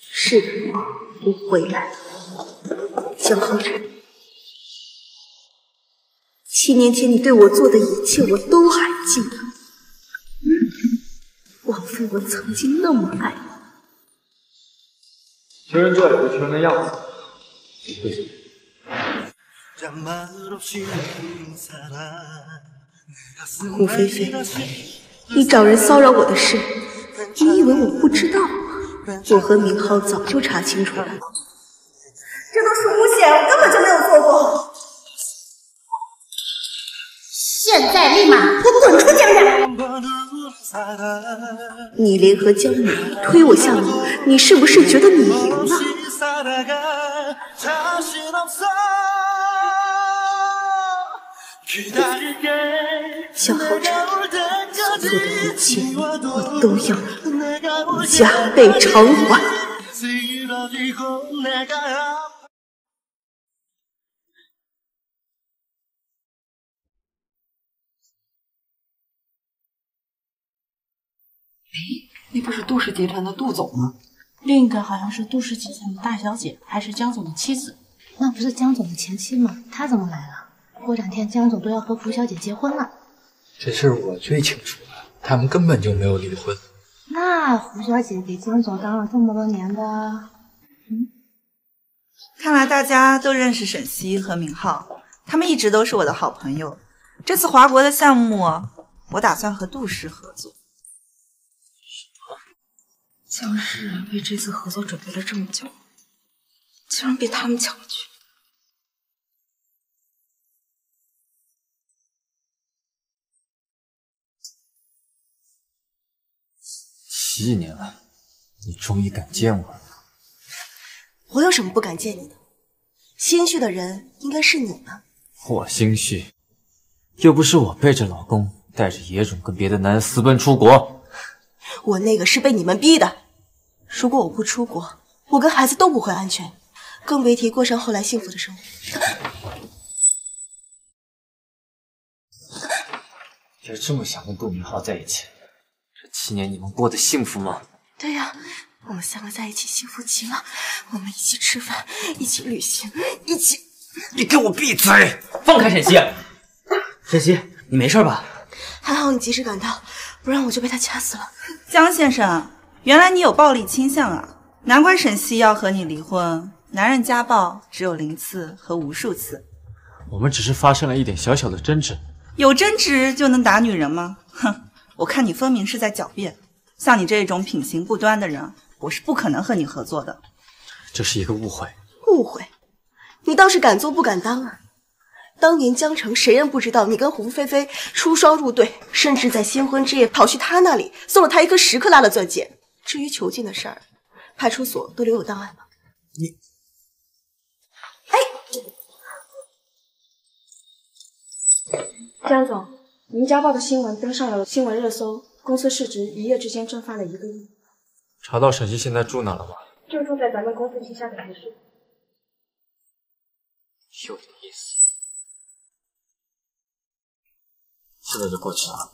是的，我回来了，江浩然。七年前你对我做的一切，我都还记得。枉费我曾经那么爱你。情人这有情人的样子，为什么？胡菲菲，你找人骚扰我的事，你以为我不知道吗？我和明浩早就查清楚了。这都是诬陷，我根本就没有做过。现在立马给我滚出江家！你联合江母推我下楼，你是不是觉得你赢了？向浩辰，所做的一切我都要加倍偿还。哎那不是杜氏集团的杜总吗？另一个好像是杜氏集团的大小姐，还是江总的妻子。那不是江总的前妻吗？她怎么来了？过两天江总都要和胡小姐结婚了。这事儿我最清楚了，他们根本就没有离婚。那胡小姐给江总当了这么多年的，嗯看来大家都认识沈西和明浩，他们一直都是我的好朋友。这次华国的项目，我打算和杜氏合作。江氏为这次合作准备了这么久，竟然被他们抢了去。七年了，你终于敢见我了。我有什么不敢见你的？心虚的人应该是你吧？我心虚，又不是我背着老公带着野种跟别的男人私奔出国。我那个是被你们逼的。如果我不出国，我跟孩子都不会安全，更别提过上后来幸福的生活。就这么想跟杜明浩在一起？这七年你们过得幸福吗？对呀，我们三个在一起幸福极了。我们一起吃饭，一起旅行，一起……你给我闭嘴！放开沈西！沈西，你没事吧？还好你及时赶到，不然我就被他掐死了。江先生，原来你有暴力倾向啊！难怪沈西要和你离婚。男人家暴只有零次和无数次，我们只是发生了一点小小的争执。有争执就能打女人吗？哼！我看你分明是在狡辩。像你这种品行不端的人，我是不可能和你合作的。这是一个误会。误会？你倒是敢做不敢当啊！当年江城，谁人不知道你跟胡菲菲出双入对，甚至在新婚之夜跑去他那里送了他一颗十克拉的钻戒。至于囚禁的事儿，派出所都留有档案吧。你，哎，江总，您家暴的新闻登上了新闻热搜，公司市值一夜之间蒸发了一个亿。查到沈西现在住哪了吗？就住在咱们公司旗下的别墅。有点意思。现在就过去了！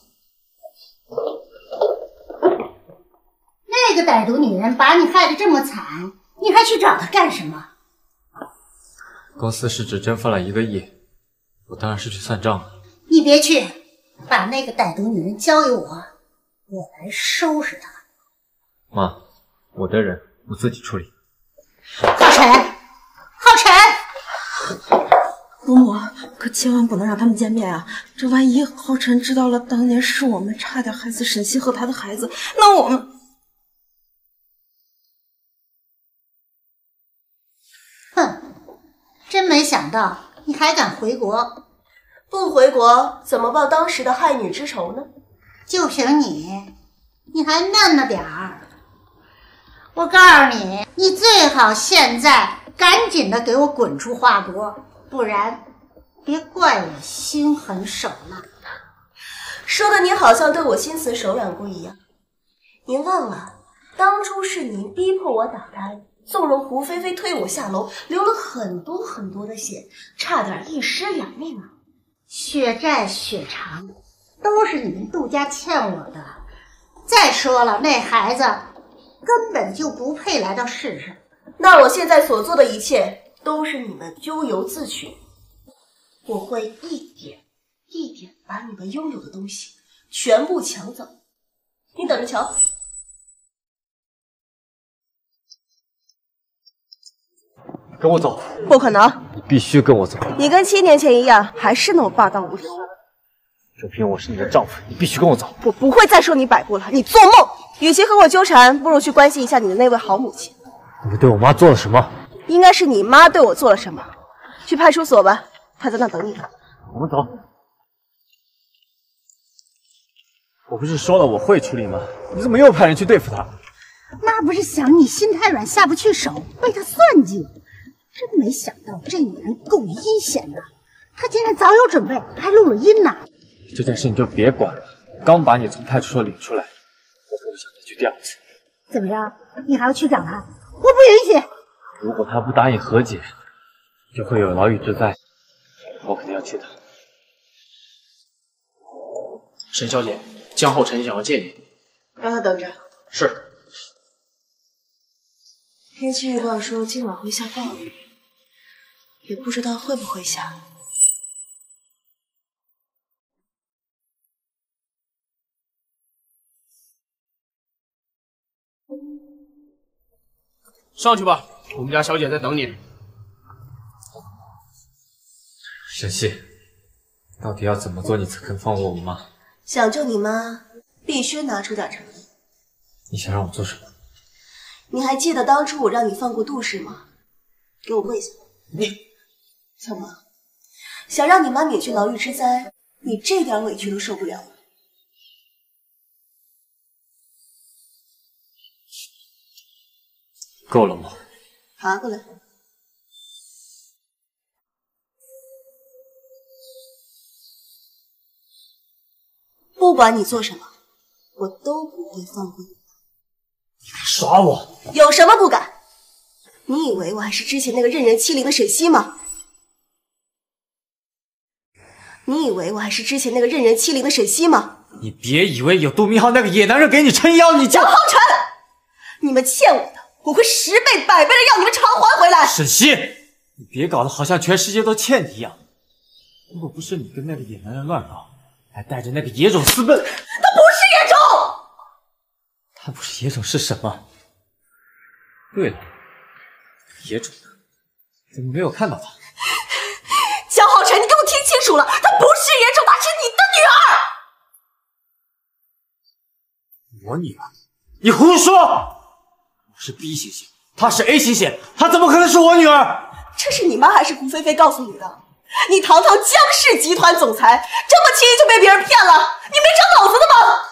那个歹毒女人把你害得这么惨，你还去找她干什么？公司市值蒸发了一个亿，我当然是去算账了。你别去，把那个歹毒女人交给我，我来收拾她。妈，我的人我自己处理。浩辰，浩辰，伯母，可千万不能让他们见面啊！这万一浩辰知道了当年是我们差点害死沈西和他的孩子，那我们……哼，真没想到你还敢回国！不回国怎么报当时的害女之仇呢？就凭你，你还嫩了点儿。我告诉你，你最好现在赶紧的给我滚出华国，不然别怪我心狠手辣。说的你好像对我心慈手软过一样。您忘了，当初是您逼迫我打胎，纵容胡菲菲推我下楼，流了很多很多的血，差点一尸两命啊！血债血偿，都是你们杜家欠我的。再说了，那孩子根本就不配来到世上。那我现在所做的一切都是你们咎由自取，我会一点一点把你们拥有的东西全部抢走，你等着瞧。跟我走！不可能，你必须跟我走！你跟七年前一样，还是那么霸道无理。就凭我是你的丈夫，你必须跟我走！我不会再说你摆布了，你做梦！与其和我纠缠，不如去关心一下你的那位好母亲。你们对我妈做了什么？应该是你妈对我做了什么。去派出所吧，她在那等你呢。我们走。我不是说了我会处理吗？你怎么又派人去对付她？那不是想你心太软下不去手，被她算计。真没想到这女人够阴险的，她竟然早有准备，还录了音呢。这件事你就别管了。刚把你从派出所领出来，我可不想再去第二次。怎么样？你还要去找他？我不允许。如果他不答应和解，就会有牢狱之灾。我肯定要去的。沈小姐，江浩辰想要见你。让他等着。是。天气预报说今晚会下暴雨，也不知道会不会下。上去吧，我们家小姐在等你。沈西，到底要怎么做你才肯放过我妈？想救你妈，必须拿出点诚意。你想让我做什么？你还记得当初我让你放过杜氏吗？给我跪下！你小妈，想让你妈免去牢狱之灾，你这点委屈都受不了了。够了吗？爬过来。不管你做什么，我都不会放过你。耍我？有什么不敢？你以为我还是之前那个任人欺凌的沈西吗？你以为我还是之前那个任人欺凌的沈西吗？你别以为有杜明浩那个野男人给你撑腰，你就江浩辰，你们欠我的，我会十倍百倍的让你们偿还回来。沈西，你别搞得好像全世界都欠你一样。如果不是你跟那个野男人乱搞，还带着那个野种私奔，他不是野种。他不是野种是什么？对了，野种呢？怎么没有看到他？清楚了，她不是野种，她是你的女儿。我女儿？你胡说！我是 B 型血，她是 A 型血，她怎么可能是我女儿？这是你妈还是胡菲菲告诉你的？你堂堂江氏集团总裁，这么轻易就被别人骗了？你没长脑子的吗？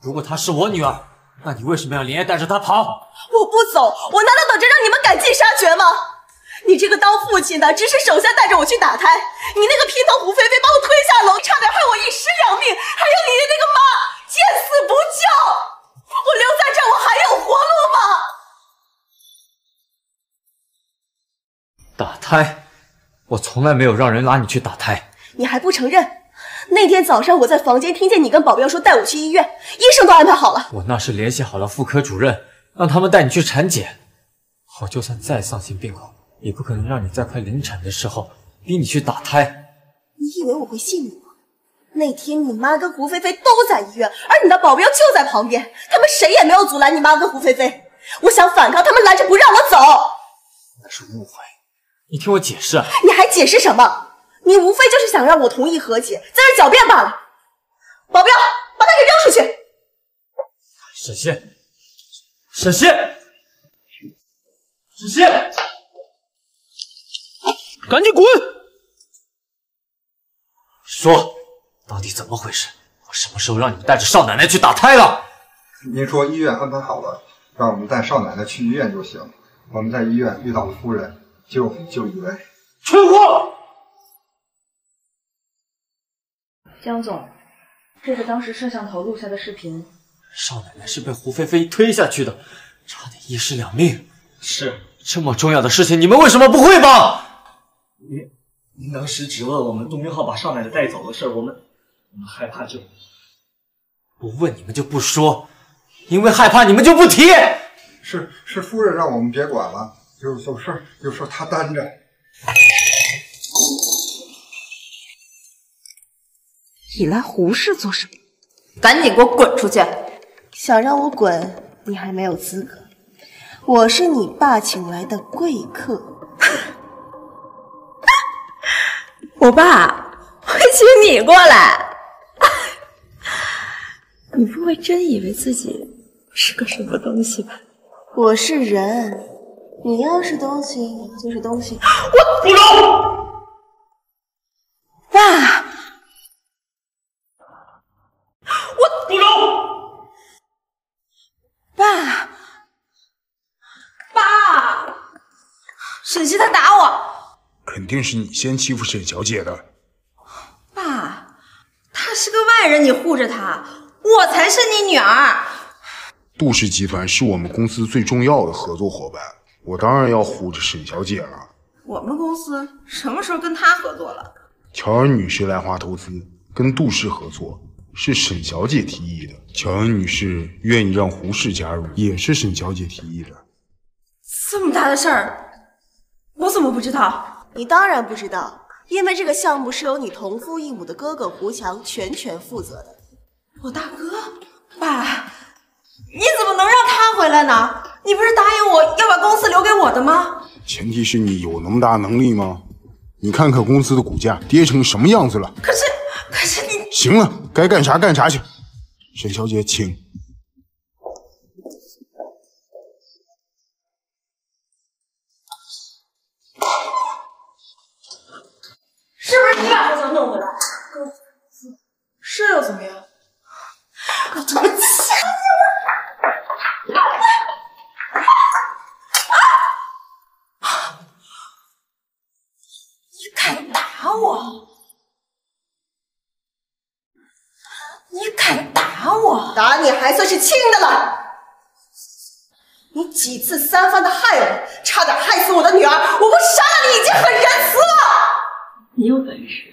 如果她是我女儿，那你为什么要连夜带着她跑？我不走，我难道等着让你们赶尽杀绝吗？你这个当父亲的指使手下带着我去打胎，你那个姘头胡菲菲把我推下楼，差点害我一尸两命，还有你的那个妈见死不救，我留在这我还有活路吗？打胎？我从来没有让人拉你去打胎。你还不承认？那天早上我在房间听见你跟保镖说带我去医院，医生都安排好了。我那是联系好了妇科主任，让他们带你去产检。我就算再丧心病狂，也不可能让你在快临产的时候逼你去打胎。你以为我会信你吗？那天你妈跟胡菲菲都在医院，而你的保镖就在旁边，他们谁也没有阻拦你妈跟胡菲菲。我想反抗，他们拦着不让我走。那是误会，你听我解释。你还解释什么？你无非就是想让我同意和解，在这狡辩罢了。保镖，把他给扔出去！沈西，沈西，沈西，赶紧滚！说，到底怎么回事？我什么时候让你们带着少奶奶去打胎了？您说医院安排好了，让我们带少奶奶去医院就行。我们在医院遇到了夫人，就就以为蠢货。江总，这是当时摄像头录下的视频。少奶奶是被胡菲菲推下去的，差点一尸两命。是这么重要的事情，你们为什么不汇报？您您当时只问我们杜明浩把少奶奶带走的事，我们我们害怕就不问你们就不说，因为害怕你们就不提。是是夫人让我们别管了，有有事有事儿她担着。你来胡氏做什么？赶紧给我滚出去！想让我滚，你还没有资格。我是你爸请来的贵客。我爸会请你过来？(laughs) 你不会真以为自己是个什么东西吧？我是人，你要是东西就是东西。我不容！爸，我不容！爸，爸，沈西他打我。肯定是你先欺负沈小姐的。爸，她是个外人，你护着她，我才是你女儿。杜氏集团是我们公司最重要的合作伙伴，我当然要护着沈小姐了。我们公司什么时候跟她合作了？乔恩女士来华投资，跟杜氏合作是沈小姐提议的。乔恩女士愿意让胡氏加入，也是沈小姐提议的。这么大的事儿，我怎么不知道？你当然不知道，因为这个项目是由你同父异母的哥哥胡强全权负责的。我大哥，爸，你怎么能让他回来呢？你不是答应我要把公司留给我的吗？前提是你有那么大能力吗？你看看公司的股价跌成什么样子了。可是，可是你……行了，该干啥干啥去。沈小姐，请。是不是你把胡强弄回来？是又怎么样？我他妈掐你！你敢打我？你敢打我？打你还算是轻的了。你几次三番的害我，差点害死我的女儿，我不杀了你已经很仁慈了。你有本事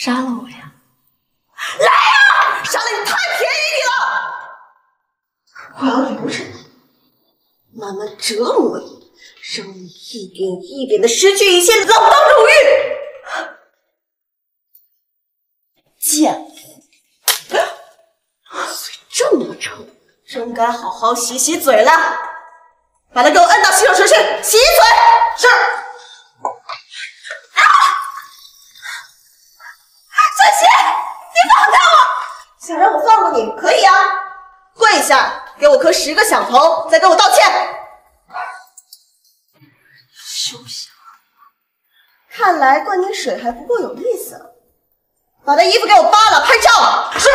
杀了我呀！来呀！杀了你太便宜你了。我要留着你，慢慢折磨你，让你一点一点的失去一切老当荣誉。贱妇，嘴这么臭，真该好好洗洗嘴了。把他给我摁到洗手池去洗洗嘴。是。小琪，你放开我！想让我放过你，可以啊，跪下，给我磕十个响头，再给我道歉。休想！看来灌你水还不够有意思，把他衣服给我扒了，拍照。是。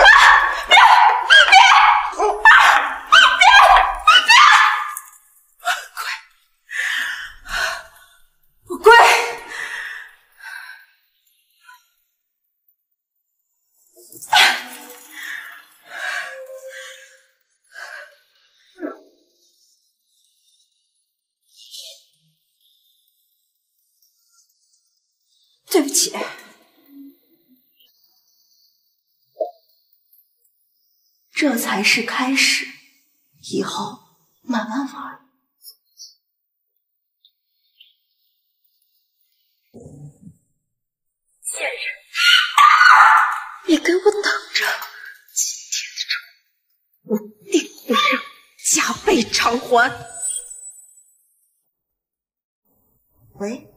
这才是开始，以后慢慢玩。贱人！你给我等着！今天的仇，我定会让加倍偿还。喂，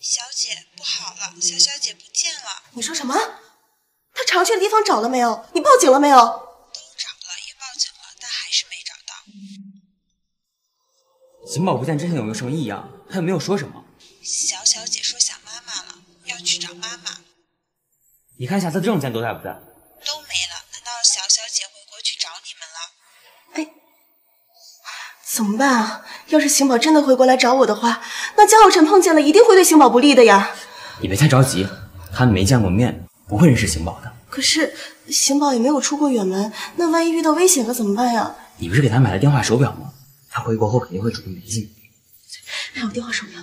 小姐，不好了，小小姐不见了。你说什么？她常去的地方找了没有？你报警了没有？邢宝不见之前有没有什么异样？他有没有说什么？小小姐说想妈妈了，要去找妈妈。你看下次证件都在不在？都没了，难道小小姐回国去找你们了？哎怎么办啊？要是邢宝真的回国来找我的话，那江浩辰碰见了一定会对邢宝不利的呀。你别太着急，他们没见过面，不会认识邢宝的。可是邢宝也没有出过远门，那万一遇到危险可怎么办呀？你不是给他买了电话手表吗？他回国后肯定会主动联系你。还有电话手表，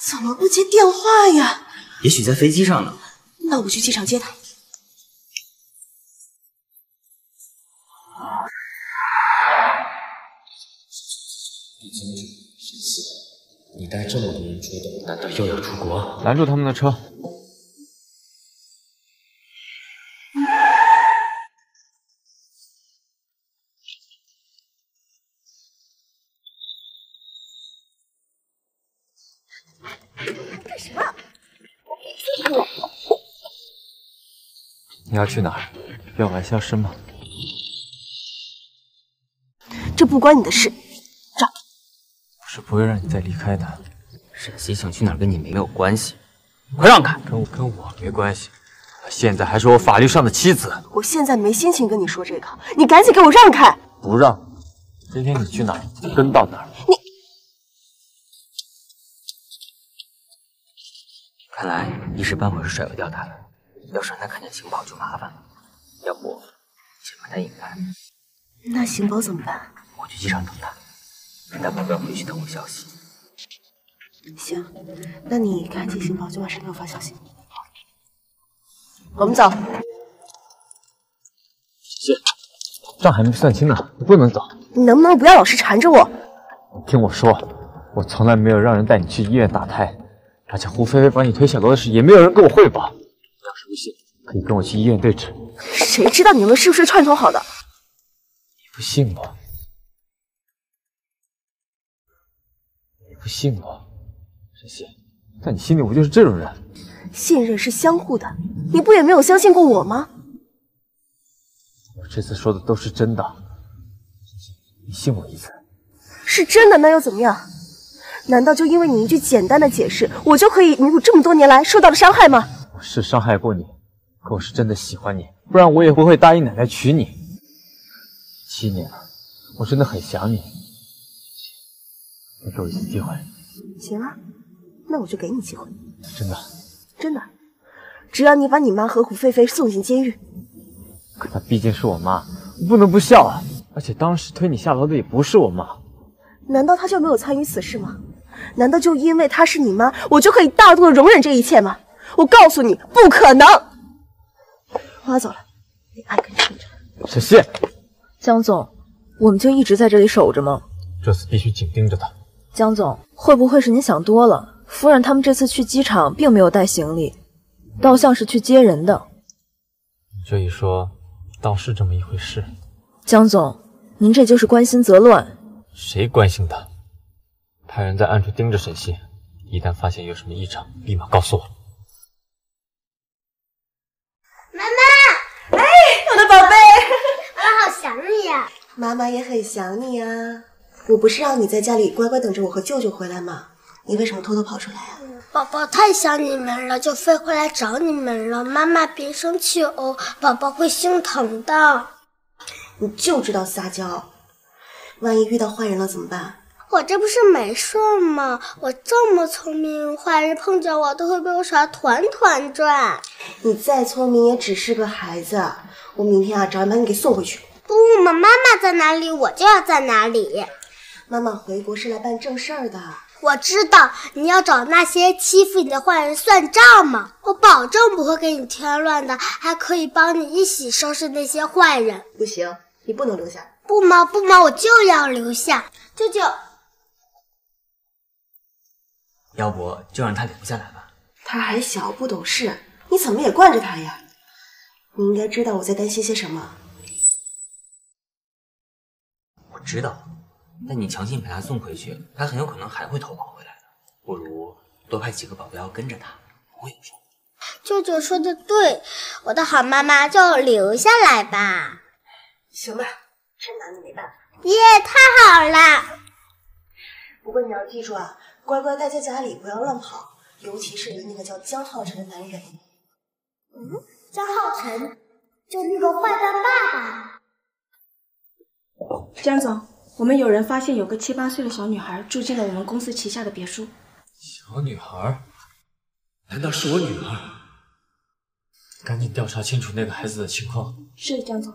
怎么不接电话呀？也许在飞机上呢。那我去机场接他。你带这么多人出动，难道又要出国？拦住他们的车！你要去哪儿？要玩消失吗？这不关你的事。让我是不会让你再离开的。沈西想去哪儿跟你没有关系，快让开！跟我跟我没关系，她现在还是我法律上的妻子。我现在没心情跟你说这个，你赶紧给我让开！不让。今天你去哪儿，跟到哪儿。你看来一时半会儿是甩不掉他的，要是让他看见邢宝就麻烦了。要不先把他引开。那邢宝怎么办？我去机场等他，让他保镖回去等我消息。行，那你看见邢宝就马上给我发消息。我们走。谢，账还没算清呢，你不能走。你能不能不要老是缠着我？你听我说，我从来没有让人带你去医院打胎，而且胡菲菲把你推下楼的事也没有人跟我汇报。可以跟我去医院对质。谁知道你们是不是串通好的？你不信我？你不信我？沈西，在你心里我就是这种人。信任是相互的，你不也没有相信过我吗？我这次说的都是真的，你信我一次。是真的，那又怎么样？难道就因为你一句简单的解释，我就可以弥补这么多年来受到的伤害吗？我是伤害过你，可我是真的喜欢你，不然我也不会答应奶奶娶你。七年了，我真的很想你。你给我一次机会。行啊，那我就给你机会。真的？真的，只要你把你妈和胡菲菲送进监狱。可她毕竟是我妈，我不能不孝啊！而且当时推你下楼的也不是我妈。难道她就没有参与此事吗？难道就因为她是你妈，我就可以大度的容忍这一切吗？我告诉你，不可能！我走了，你爱跟着。沈西，江总，我们就一直在这里守着吗？这次必须紧盯着他。江总，会不会是您想多了？夫人他们这次去机场并没有带行李，倒像是去接人的。你这一说，倒是这么一回事。江总，您这就是关心则乱。谁关心他？派人在暗处盯着沈西，一旦发现有什么异常，立马告诉我。妈妈，哎，我的宝贝，我好想你呀！妈妈也很想你啊！我不是让你在家里乖乖等着我和舅舅回来吗？你为什么偷偷跑出来啊？宝宝太想你们了，就飞回来找你们了。妈妈别生气哦，宝宝会心疼的。你就知道撒娇，万一遇到坏人了怎么办？我这不是没事吗？我这么聪明，坏人碰见我都会被我耍团团转。你再聪明也只是个孩子。我明天啊找人把你给送回去。不嘛，妈妈在哪里，我就要在哪里。妈妈回国是来办正事儿的。我知道你要找那些欺负你的坏人算账嘛，我保证不会给你添乱的，还可以帮你一起收拾那些坏人。不行，你不能留下。不嘛不嘛，我就要留下。舅舅，要不就让他留下来吧。他还小，不懂事，你怎么也惯着他呀？你应该知道我在担心些什么。知道。但你强行把他送回去，他很有可能还会逃跑回来的。不如多派几个保镖跟着他，不会有事。舅舅说的对，我的好妈妈就留下来吧。行吧，这拿你没办法。耶，太好了！不过你要记住啊，乖乖待在家里，不要乱跑，尤其是跟那个叫江浩辰的男人。嗯，江浩辰，就那个坏蛋爸爸。江总。我们有人发现有个七八岁的小女孩住进了我们公司旗下的别墅。小女孩？难道是我女儿？赶紧调查清楚那个孩子的情况。是江总。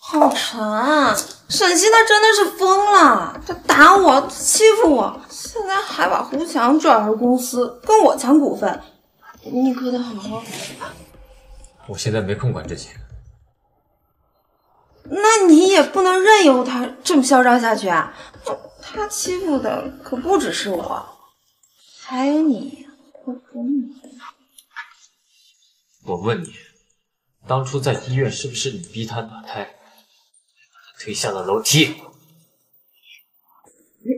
浩辰，沈西他真的是疯了，他打我，欺负我，现在还把胡强拽入公司，跟我抢股份。你可得好好。我现在没空管这些。那你也不能任由他这么嚣张下去啊！他欺负的可不只是我，还有你。我问你，当初在医院是不是你逼他打胎，把他推下了楼梯？你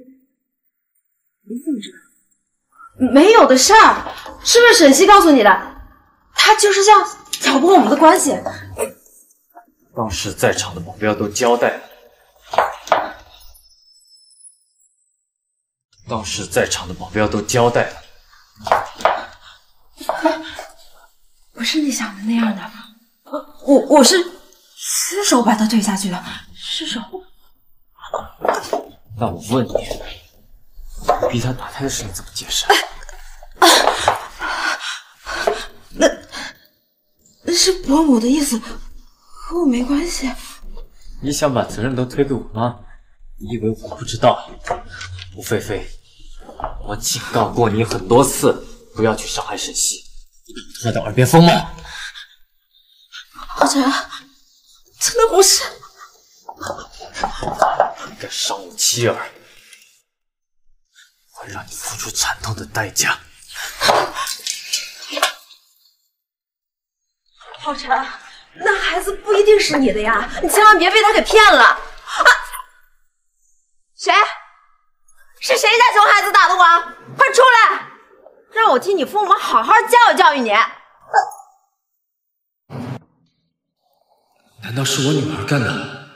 你怎么知道？没有的事儿，是不是沈西告诉你的？他就是要挑拨我们的关系。当时在场的保镖都交代了，当时在场的保镖都交代了，不是你想的那样的。我我是失手把他推下去的，失手。那我问你，逼他打胎的事情怎么解释？那是伯母的意思。和我没关系。你想把责任都推给我吗？你以为我不知道？吴菲菲，我警告过你很多次，不要去伤害沈西，他的耳边风吗？阿辰，真的不是。你敢伤我妻儿，会让你付出惨痛的代价。浩辰。那孩子不一定是你的呀，你千万别被他给骗了。啊！谁？是谁家熊孩子打的我？快出来，让我替你父母好好教育教育你。难道是我女儿干的？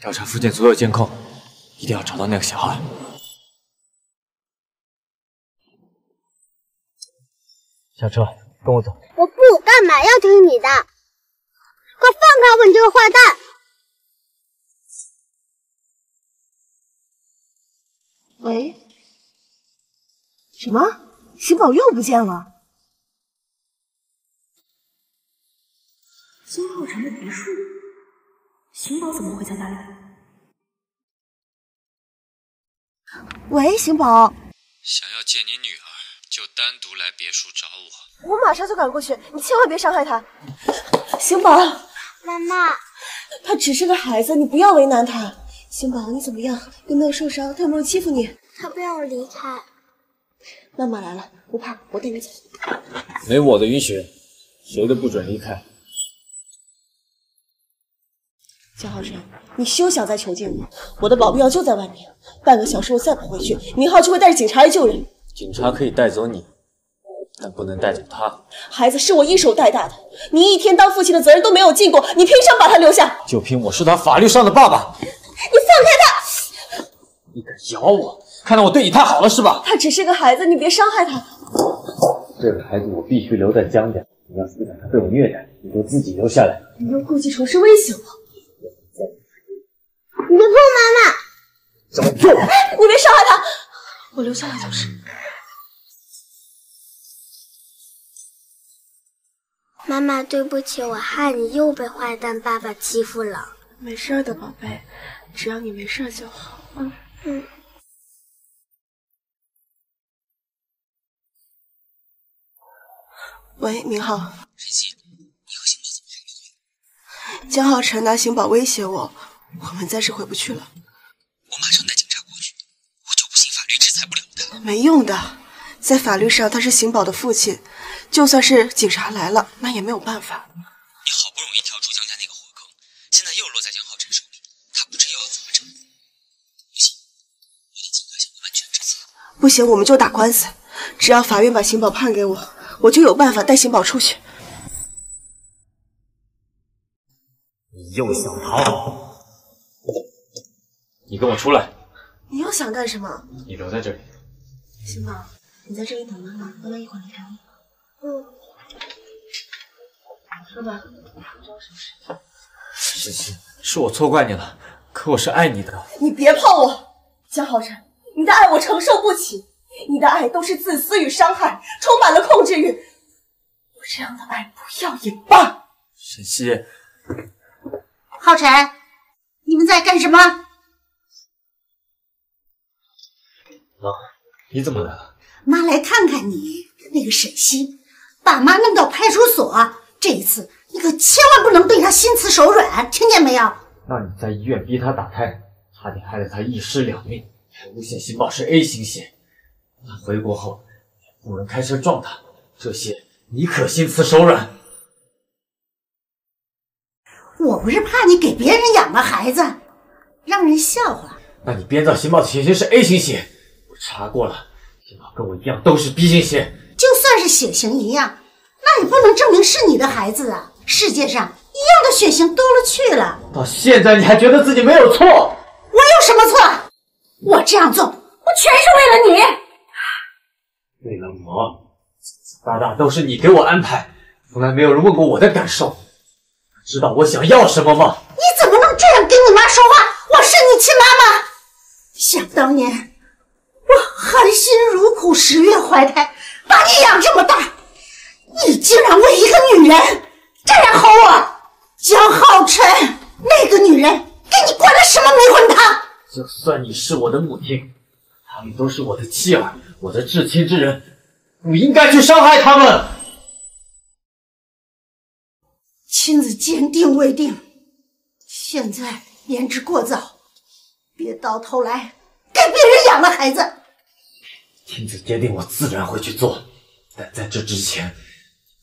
调查附近所有监控，一定要找到那个小孩。下车，跟我走。我不，干嘛要听你的？快放开我，你这个坏蛋！喂？什么？邢宝又不见了？金浩辰的别墅，邢宝怎么会在那里？喂，邢宝。想要见你女儿。就单独来别墅找我，我马上就赶过去，你千万别伤害他。行宝，妈妈，他只是个孩子，你不要为难他。行宝，你怎么样？有没有受伤？他有没有欺负你？他不让我离开。妈妈来了，不怕，我带你走。没我的允许，谁都不准离开。江浩辰，你休想再囚禁我！我的保镖就在外面，半个小时我再不回去，明浩就会带着警察来救人。警察可以带走你，但不能带走他。孩子是我一手带大的，你一天当父亲的责任都没有尽过，你凭什么把他留下？就凭我是他法律上的爸爸。你放开他！你敢咬我？看来我对你太好了是吧？他只是个孩子，你别伤害他。这个孩子我必须留在江家，你要是想他被我虐待，你就自己留下来。你用故技重施威胁我？你别碰妈妈！怎么做？你别伤害他，我留下来就是。妈妈，对不起，我害你又被坏蛋爸爸欺负了。没事的，宝贝，只要你没事就好。嗯嗯。喂，明浩。沈西，你和邢宝怎么样？江浩辰拿邢宝威胁我，我们暂时回不去了。我马上带警察过去，我就不信法律制裁不了他。没用的，在法律上他是邢宝的父亲。就算是警察来了，那也没有办法。你好不容易跳出江家那个火坑，现在又落在江浩辰手里，他不知又要怎么整？不行，我得尽快向他完全指责。不行，我们就打官司，只要法院把邢宝判给我，我就有办法带邢宝出去。你又想逃？你跟我出来！你又想干什么？你留在这里。行宝，你在这里等妈妈，妈妈一会儿离开你。嗯，说吧，找什么事情？沈西，是我错怪你了，可我是爱你的。你别碰我，江浩辰，你的爱我承受不起，你的爱都是自私与伤害，充满了控制欲。我这样的爱不要也罢。沈西，浩辰，你们在干什么？妈，你怎么来了？妈来看看你。那个沈西，把妈弄到派出所，这一次你可千万不能对她心慈手软，听见没有？那你在医院逼她打胎，差点害得她一尸两命，还诬陷邢宝是 A 型血。那回国后，有人开车撞她，这些你可心慈手软？我不是怕你给别人养了孩子，让人笑话。那你编造新宝的血型是 A 型血，我查过了，新宝跟我一样都是 B 型血。血型一样，那也不能证明是你的孩子啊！世界上一样的血型多了去了。到现在你还觉得自己没有错？我有什么错？我这样做，我全是为了你。为了我，大大都是你给我安排，从来没有人问过我的感受。知道我想要什么吗？你怎么能这样跟你妈说话？我是你亲妈妈。想当年，我含辛茹苦十月怀胎。把你养这么大，你竟然为一个女人这样吼我！江浩辰，那个女人给你灌了什么迷魂汤？就算你是我的母亲，他们都是我的妻儿，我的至亲之人，不应该去伤害他们。亲子鉴定未定，现在言之过早，别到头来给别人养了孩子。亲子鉴定我自然会去做，但在这之前，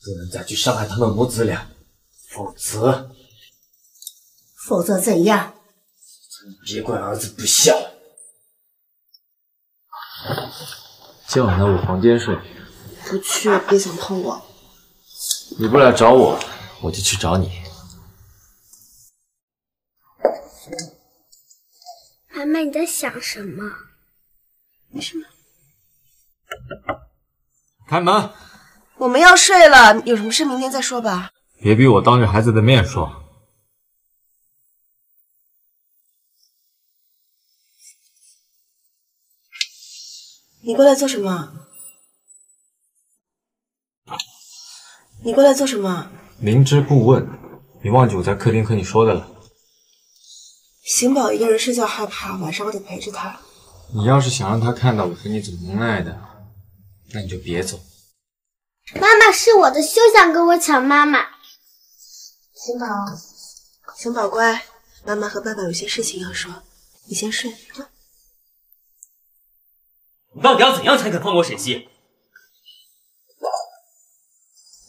不能再去伤害他们母子俩，否则，否则怎样？别怪儿子不孝。今晚来我房间睡。不去，别想碰我。你不来找我，我就去找你。妈妈，你在想什么？没什么。(laughs) 开门！我们要睡了，有什么事明天再说吧。别逼我当着孩子的面说。你过来做什么？你过来做什么？明知故问，你忘记我在客厅和你说的了。邢宝一个人睡觉害怕，晚上我得陪着他。你要是想让他看到我和你怎么恩爱的，那你就别走。妈妈是我的，休想跟我抢妈妈。邢宝，邢宝乖，妈妈和爸爸有些事情要说，你先睡。啊你到底要怎样才肯放过沈西？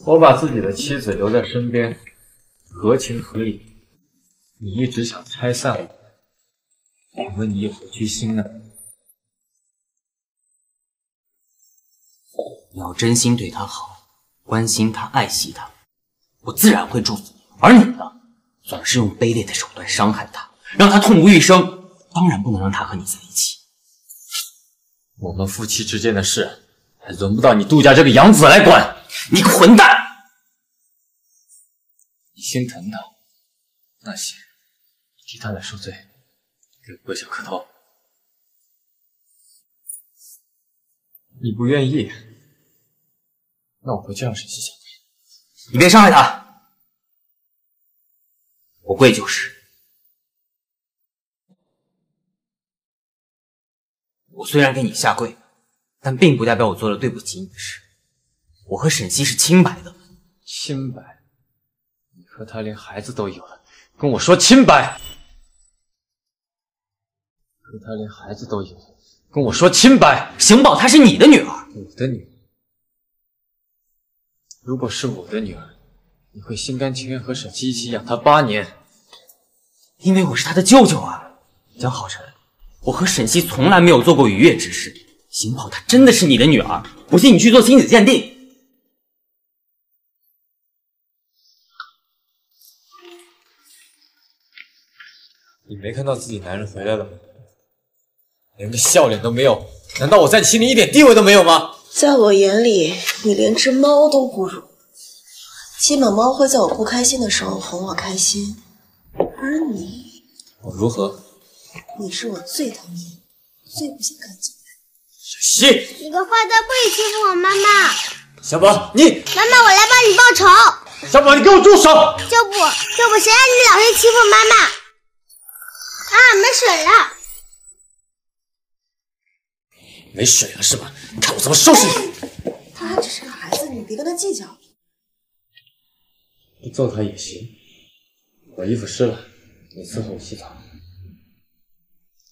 我把自己的妻子留在身边，合情合理。你一直想拆散我，请问你有何居心呢？你要真心对他好，关心他，爱惜他，我自然会祝福你。而你呢，总是用卑劣的手段伤害他，让他痛不欲生，当然不能让他和你在一起。我们夫妻之间的事，还轮不到你杜家这个养子来管。你个混蛋！你心疼他，那行，替他来受罪，给我跪下磕头。你不愿意？那我回去让沈西下跪。你别伤害他，我跪就是。我虽然给你下跪，但并不代表我做了对不起你的事。我和沈西是清白的。清白？你和他连孩子都有了，跟我说清白？和他连孩子都有了，跟我说清白？邢宝她是你的女儿，我的女儿。如果是我的女儿，你会心甘情愿和沈西一起养她八年？因为我是她的舅舅啊，江浩辰。我和沈西从来没有做过逾越之事。邢宝她真的是你的女儿，不信你去做亲子鉴定。你没看到自己男人回来了吗？连个笑脸都没有，难道我在你心里一点地位都没有吗？在我眼里，你连只猫都不如。起码猫会在我不开心的时候哄我开心。而你，我如何？你是我最讨厌、最不想看见的。小西，你个坏蛋，不许欺负我妈妈！小宝，你妈妈，我来帮你报仇！小宝，你给我住手！就不就不，谁让你老是欺负妈妈？啊，没水了！没水了是吧？看我怎么收拾你！他还只是个孩子，你别跟他计较。不揍他也行。我衣服湿了，你伺候我洗澡。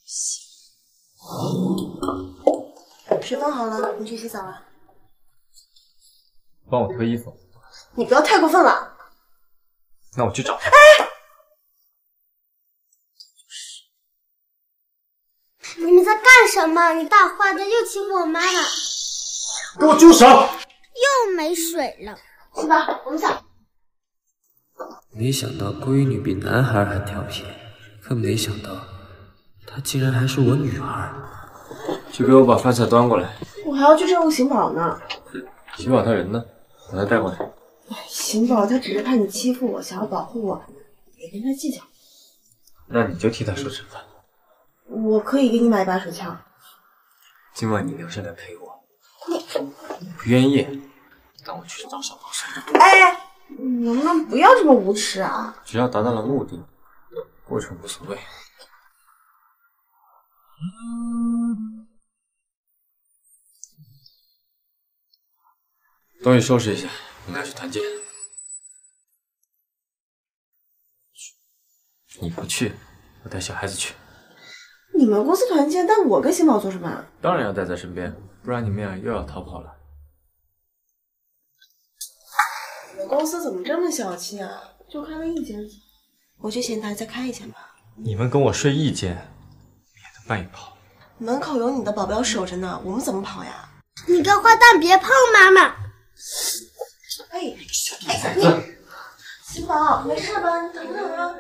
行水放好了，你去洗澡了。帮我脱衣服。你不要太过分了。那我去找他。你们在干什么？你大坏蛋又欺负我妈妈！给我住手！又没水了。去吧，我们走。没想到闺女比男孩还调皮，更没想到她竟然还是我女儿。去给我把饭菜端过来。我还要去照顾邢宝呢。邢宝他人呢？把他带过来。邢宝他只是怕你欺负我，想要保护我，别跟他计较。那你就替他说声饭。我可以给你买一把手枪。今晚你留下来陪我。你不愿意，那我去找小宝算了。哎，你能不能不要这么无耻啊？只要达到了目的，过程无所谓。东西收拾一下，我们要去团建。你不去，我带小孩子去。你们公司团建，但我跟新宝做什么？当然要带在身边，不然你们俩又要逃跑了。你们公司怎么这么小气啊？就开了一间房，我去前台再开一间吧。你们跟我睡一间，免得半夜跑。门口有你的保镖守着呢，我们怎么跑呀？你个坏蛋，别碰妈妈！哎，哎，你，新宝，没事吧？你疼不疼啊？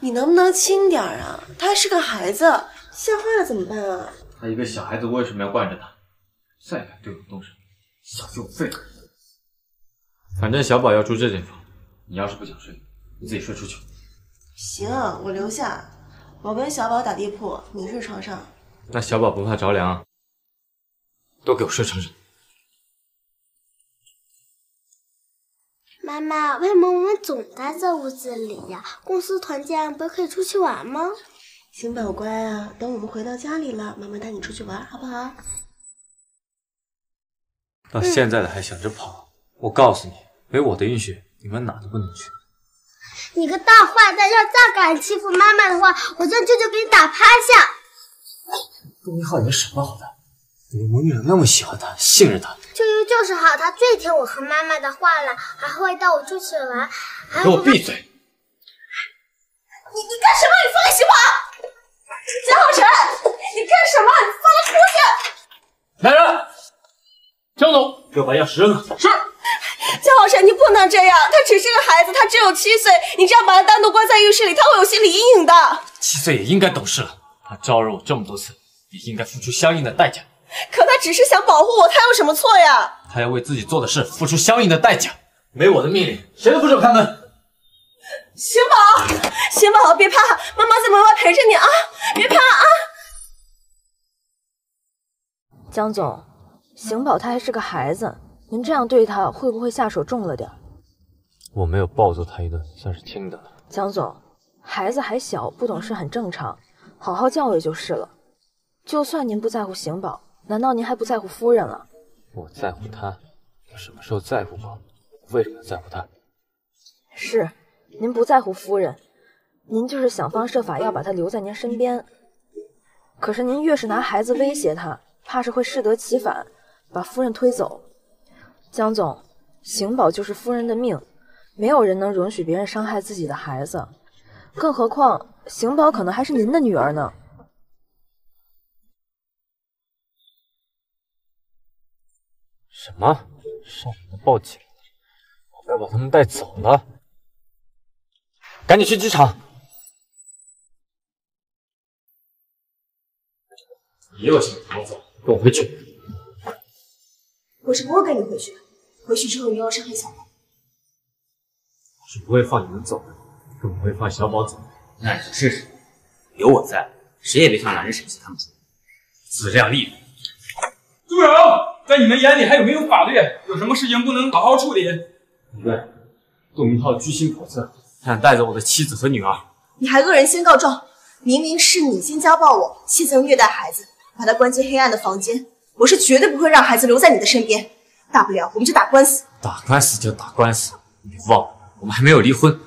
你能不能轻点啊？他还是个孩子，吓坏了怎么办啊？他一个小孩子，为什么要惯着他？再敢对我动手，小心我废了！反正小宝要住这间房，你要是不想睡，你自己睡出去。行，我留下。我跟小宝打地铺，你睡床上。那小宝不怕着凉？都给我睡成人！妈妈，为什么我们总待在屋子里呀？公司团建不是可以出去玩吗？邢宝乖啊，等我们回到家里了，妈妈带你出去玩，好不好？到现在了还想着跑，我告诉你，没我的允许，你们哪都不能去。你个大坏蛋，要再敢欺负妈妈的话，我让舅舅给你打趴下！陆明浩你个什么好的？我女儿那么喜欢他，信任他。舅舅就是好，他最听我和妈妈的话了，还会带我出去玩。还给我闭嘴！你你干什么？你放开行吗！江浩辰，你干什么？你放他出去！来人，江总，给我把钥匙扔了。是。江浩辰，你不能这样，他只是个孩子，他只有七岁，你这样把他单独关在浴室里，他会有心理阴影的。七岁也应该懂事了，他招惹我这么多次，也应该付出相应的代价。可他只是想保护我，他有什么错呀？他要为自己做的事付出相应的代价。没我的命令，谁都不准开门。邢宝，邢宝，别怕，妈妈在门外陪着你啊，别怕啊。江总，邢宝他还是个孩子，您这样对他会不会下手重了点？我没有暴揍他一顿，算是轻的了。江总，孩子还小，不懂事很正常，好好教育就是了。就算您不在乎邢宝，难道您还不在乎夫人了？我在乎她，我什么时候在乎过？为什么在乎她？是，您不在乎夫人，您就是想方设法要把她留在您身边。可是您越是拿孩子威胁她，怕是会适得其反，把夫人推走。江总，邢宝就是夫人的命，没有人能容许别人伤害自己的孩子，更何况邢宝可能还是您的女儿呢。什么？上门的报警，我要把他们带走了，赶紧去机场。你又想逃走？跟我回去。我是不会跟你回去的，回去之后你又要伤害小宝。我是不会放你们走的，更不会放小宝走。那你就试试，有我在，谁也别想拦着沈西他们走。自量力。朱勇，在你们眼里还有没有法律？有什么事情不能好好处理？对，杜明浩居心叵测，他想带走我的妻子和女儿。你还恶人先告状，明明是你先家暴我，现在又虐待孩子，把他关进黑暗的房间。我是绝对不会让孩子留在你的身边，大不了我们就打官司。打官司就打官司，你忘了我们还没有离婚，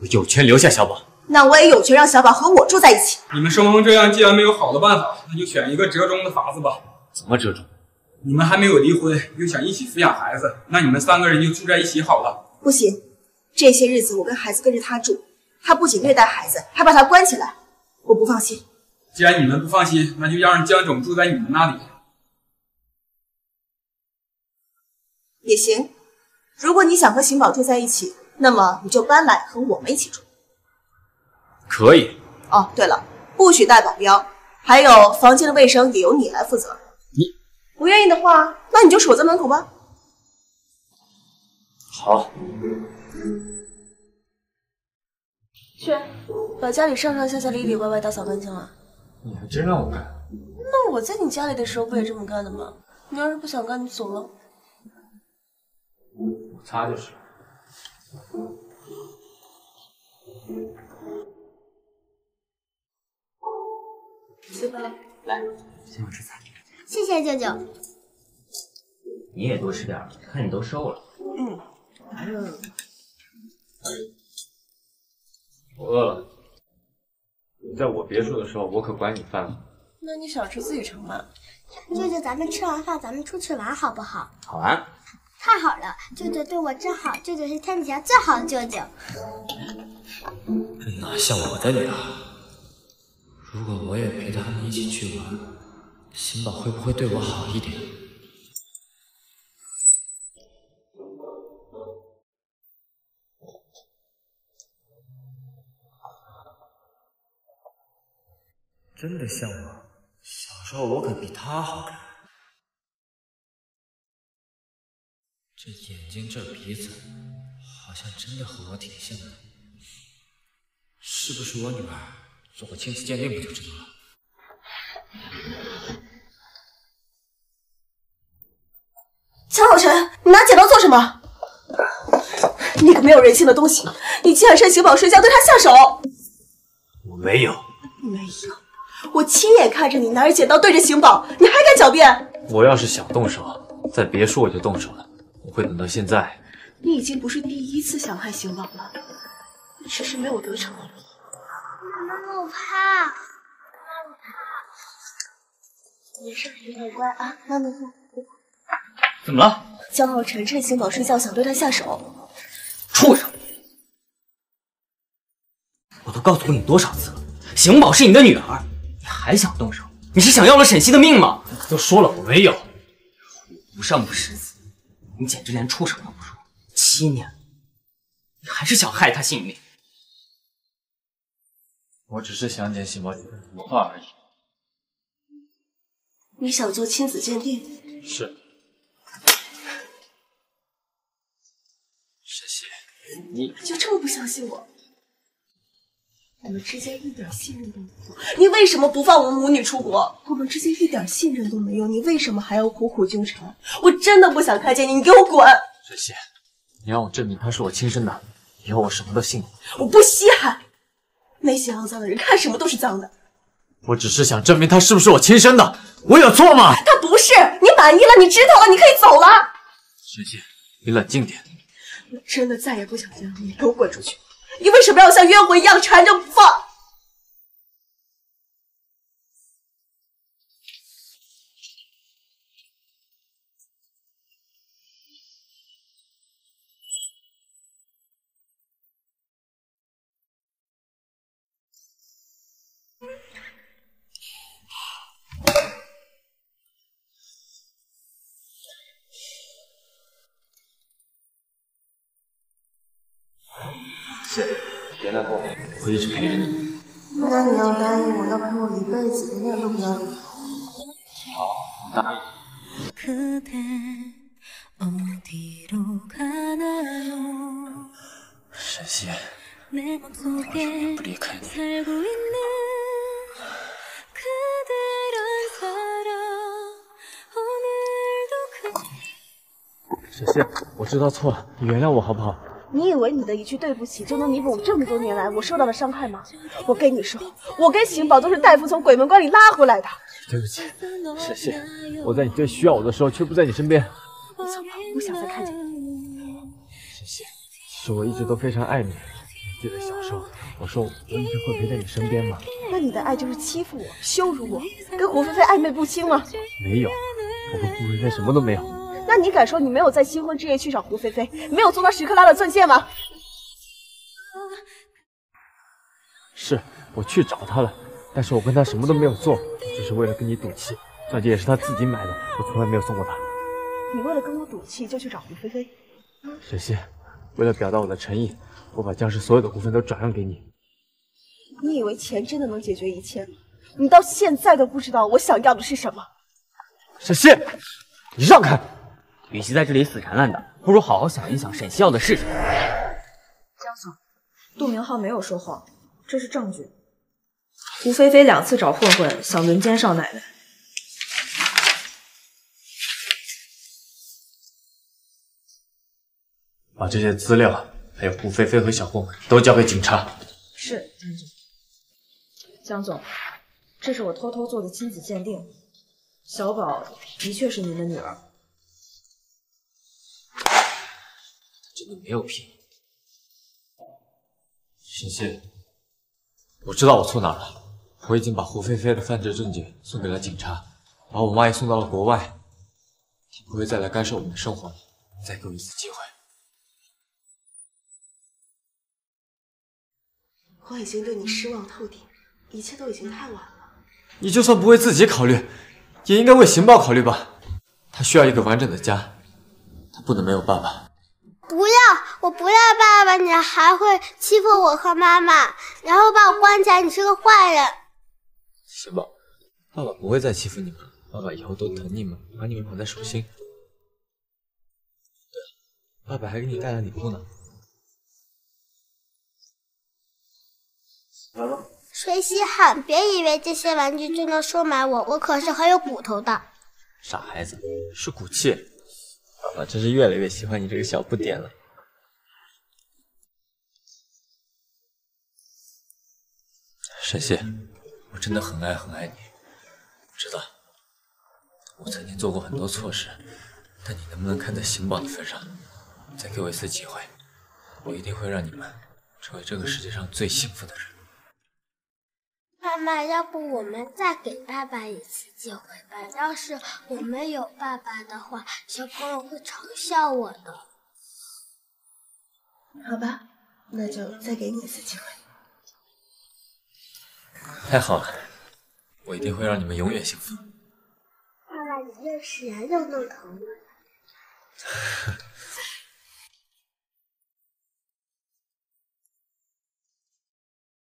我有权留下小宝。那我也有权让小宝和我住在一起。你们双方这样，既然没有好的办法，那就选一个折中的法子吧。怎么折中？你们还没有离婚，又想一起抚养孩子，那你们三个人就住在一起好了。不行，这些日子我跟孩子跟着他住，他不仅虐待孩子，还把他关起来，我不放心。既然你们不放心，那就让江总住在你们那里。也行，如果你想和邢宝住在一起，那么你就搬来和我们一起住。可以。哦，对了，不许带保镖，还有房间的卫生也由你来负责。你不愿意的话，那你就守在门口吧。好。去，把家里上上下下里里外外打扫干净了。你还真让我干？那我在你家里的时候不也这么干的吗？你要是不想干，你走了。我擦就是。吃吧，来，请我吃菜。谢谢舅舅。你也多吃点，看你都瘦了。嗯。我饿了。你在我别墅的时候，我可管你饭了。那你想吃自己盛嘛。舅舅，咱们吃完饭，咱们出去玩好不好？好啊。太好了，舅舅对我真好，舅舅是天底下最好的舅舅。这哪像我的女儿？如果我也陪他们一起去玩，邢宝会不会对我好一点？真的像我？小时候我可比他好看。这眼睛，这鼻子，好像真的和我挺像的。是不是我女儿？做个亲子鉴定不就知道了？江浩辰，你拿剪刀做什么？你个没有人性的东西！你竟然趁邢宝睡觉对他下手！我没有。没有，我亲眼看着你拿着剪刀对着邢宝，你还敢狡辩？我要是想动手，在别墅我就动手了，我会等到现在。你已经不是第一次想害邢宝了，你只是没有得逞而已。妈妈，我怕。没事，你很乖啊，妈妈不。怎么了？江浩晨趁邢宝睡觉想对他下手。畜生！我都告诉过你多少次了，邢宝是你的女儿，你还想动手？你是想要了沈西的命吗？都说了我没有。无上不识字，你简直连畜生都不如。七年，你还是想害他性命？我只是想捡邢宝姐的头发而已。你想做亲子鉴定？是。沈西，你就这么不相信我？我们之间一点信任都没有，(laughs) 你为什么不放我们母女出国？我们之间一点信任都没有，你为什么还要苦苦纠缠？我真的不想看见你，你给我滚！沈西，你让我证明他是我亲生的，以后我什么都信你。我不稀罕，那些肮脏的人看什么都是脏的。我只是想证明他是不是我亲生的，我有错吗？他不是，你满意了，你知道了，你可以走了。沈西，你冷静点。我真的再也不想见你，你给我滚出去！你为什么要像冤魂一样缠着不放？沈溪，我永远不离开你。沈溪，我知道错了，你原谅我好不好？你以为你的一句对不起就能弥补我这么多年来我受到的伤害吗？我跟你说，我跟邢宝都是大夫从鬼门关里拉回来的。对不起，沈西，我在你最需要我的时候却不在你身边。你走吧，不想再看见你。沈西，其实我一直都非常爱你。记得小时候我说我一直会陪在你身边吗？那你的爱就是欺负我、羞辱我，跟胡菲菲暧昧不清吗？没有，我跟胡菲菲什么都没有。那你敢说你没有在新婚之夜去找胡菲菲，没有做到时刻拉的钻戒吗？是我去找她了，但是我跟她什么都没有做，只是为了跟你赌气。钻戒也是她自己买的，我从来没有送过她。你为了跟我赌气就去找胡菲菲？沈西，为了表达我的诚意，我把江氏所有的股份都转让给你。你以为钱真的能解决一切吗？你到现在都不知道我想要的是什么。沈西，你让开！与其在这里死缠烂打，不如好好想一想沈西要的是什么。江总，杜明浩没有说谎，这是证据。胡菲菲两次找混混想轮奸少奶奶，把这些资料，还有胡菲菲和小混混都交给警察。是江总。江总，这是我偷偷做的亲子鉴定，小宝的确是您的女儿。真的没有骗你，沈西，我知道我错哪儿了。我已经把胡菲菲的犯罪证据送给了警察，把我妈也送到了国外，她不会再来干涉我们的生活了。再给我一次机会。我已经对你失望透顶，一切都已经太晚了。你就算不为自己考虑，也应该为邢豹考虑吧。他需要一个完整的家，他不能没有爸爸。不要，我不要爸爸，你还会欺负我和妈妈，然后把我关起来，你是个坏人。行吧，爸爸不会再欺负你们了，爸爸以后都疼你们，把你们捧在手心。对了，爸爸还给你带了礼物呢。水洗好，别以为这些玩具就能收买我，我可是很有骨头的。傻孩子，是骨气。爸爸真是越来越喜欢你这个小不点了。沈西，我真的很爱很爱你，我知道我曾经做过很多错事，但你能不能看在邢宝的份上，再给我一次机会？我一定会让你们成为这个世界上最幸福的人。妈妈，要不我们再给爸爸一次机会吧？要是我们有爸爸的话，小朋友会嘲笑我的。好吧，那就再给你一次机会。太好了，我一定会让你们永远幸福。爸爸，你认识人又弄疼我了。(laughs)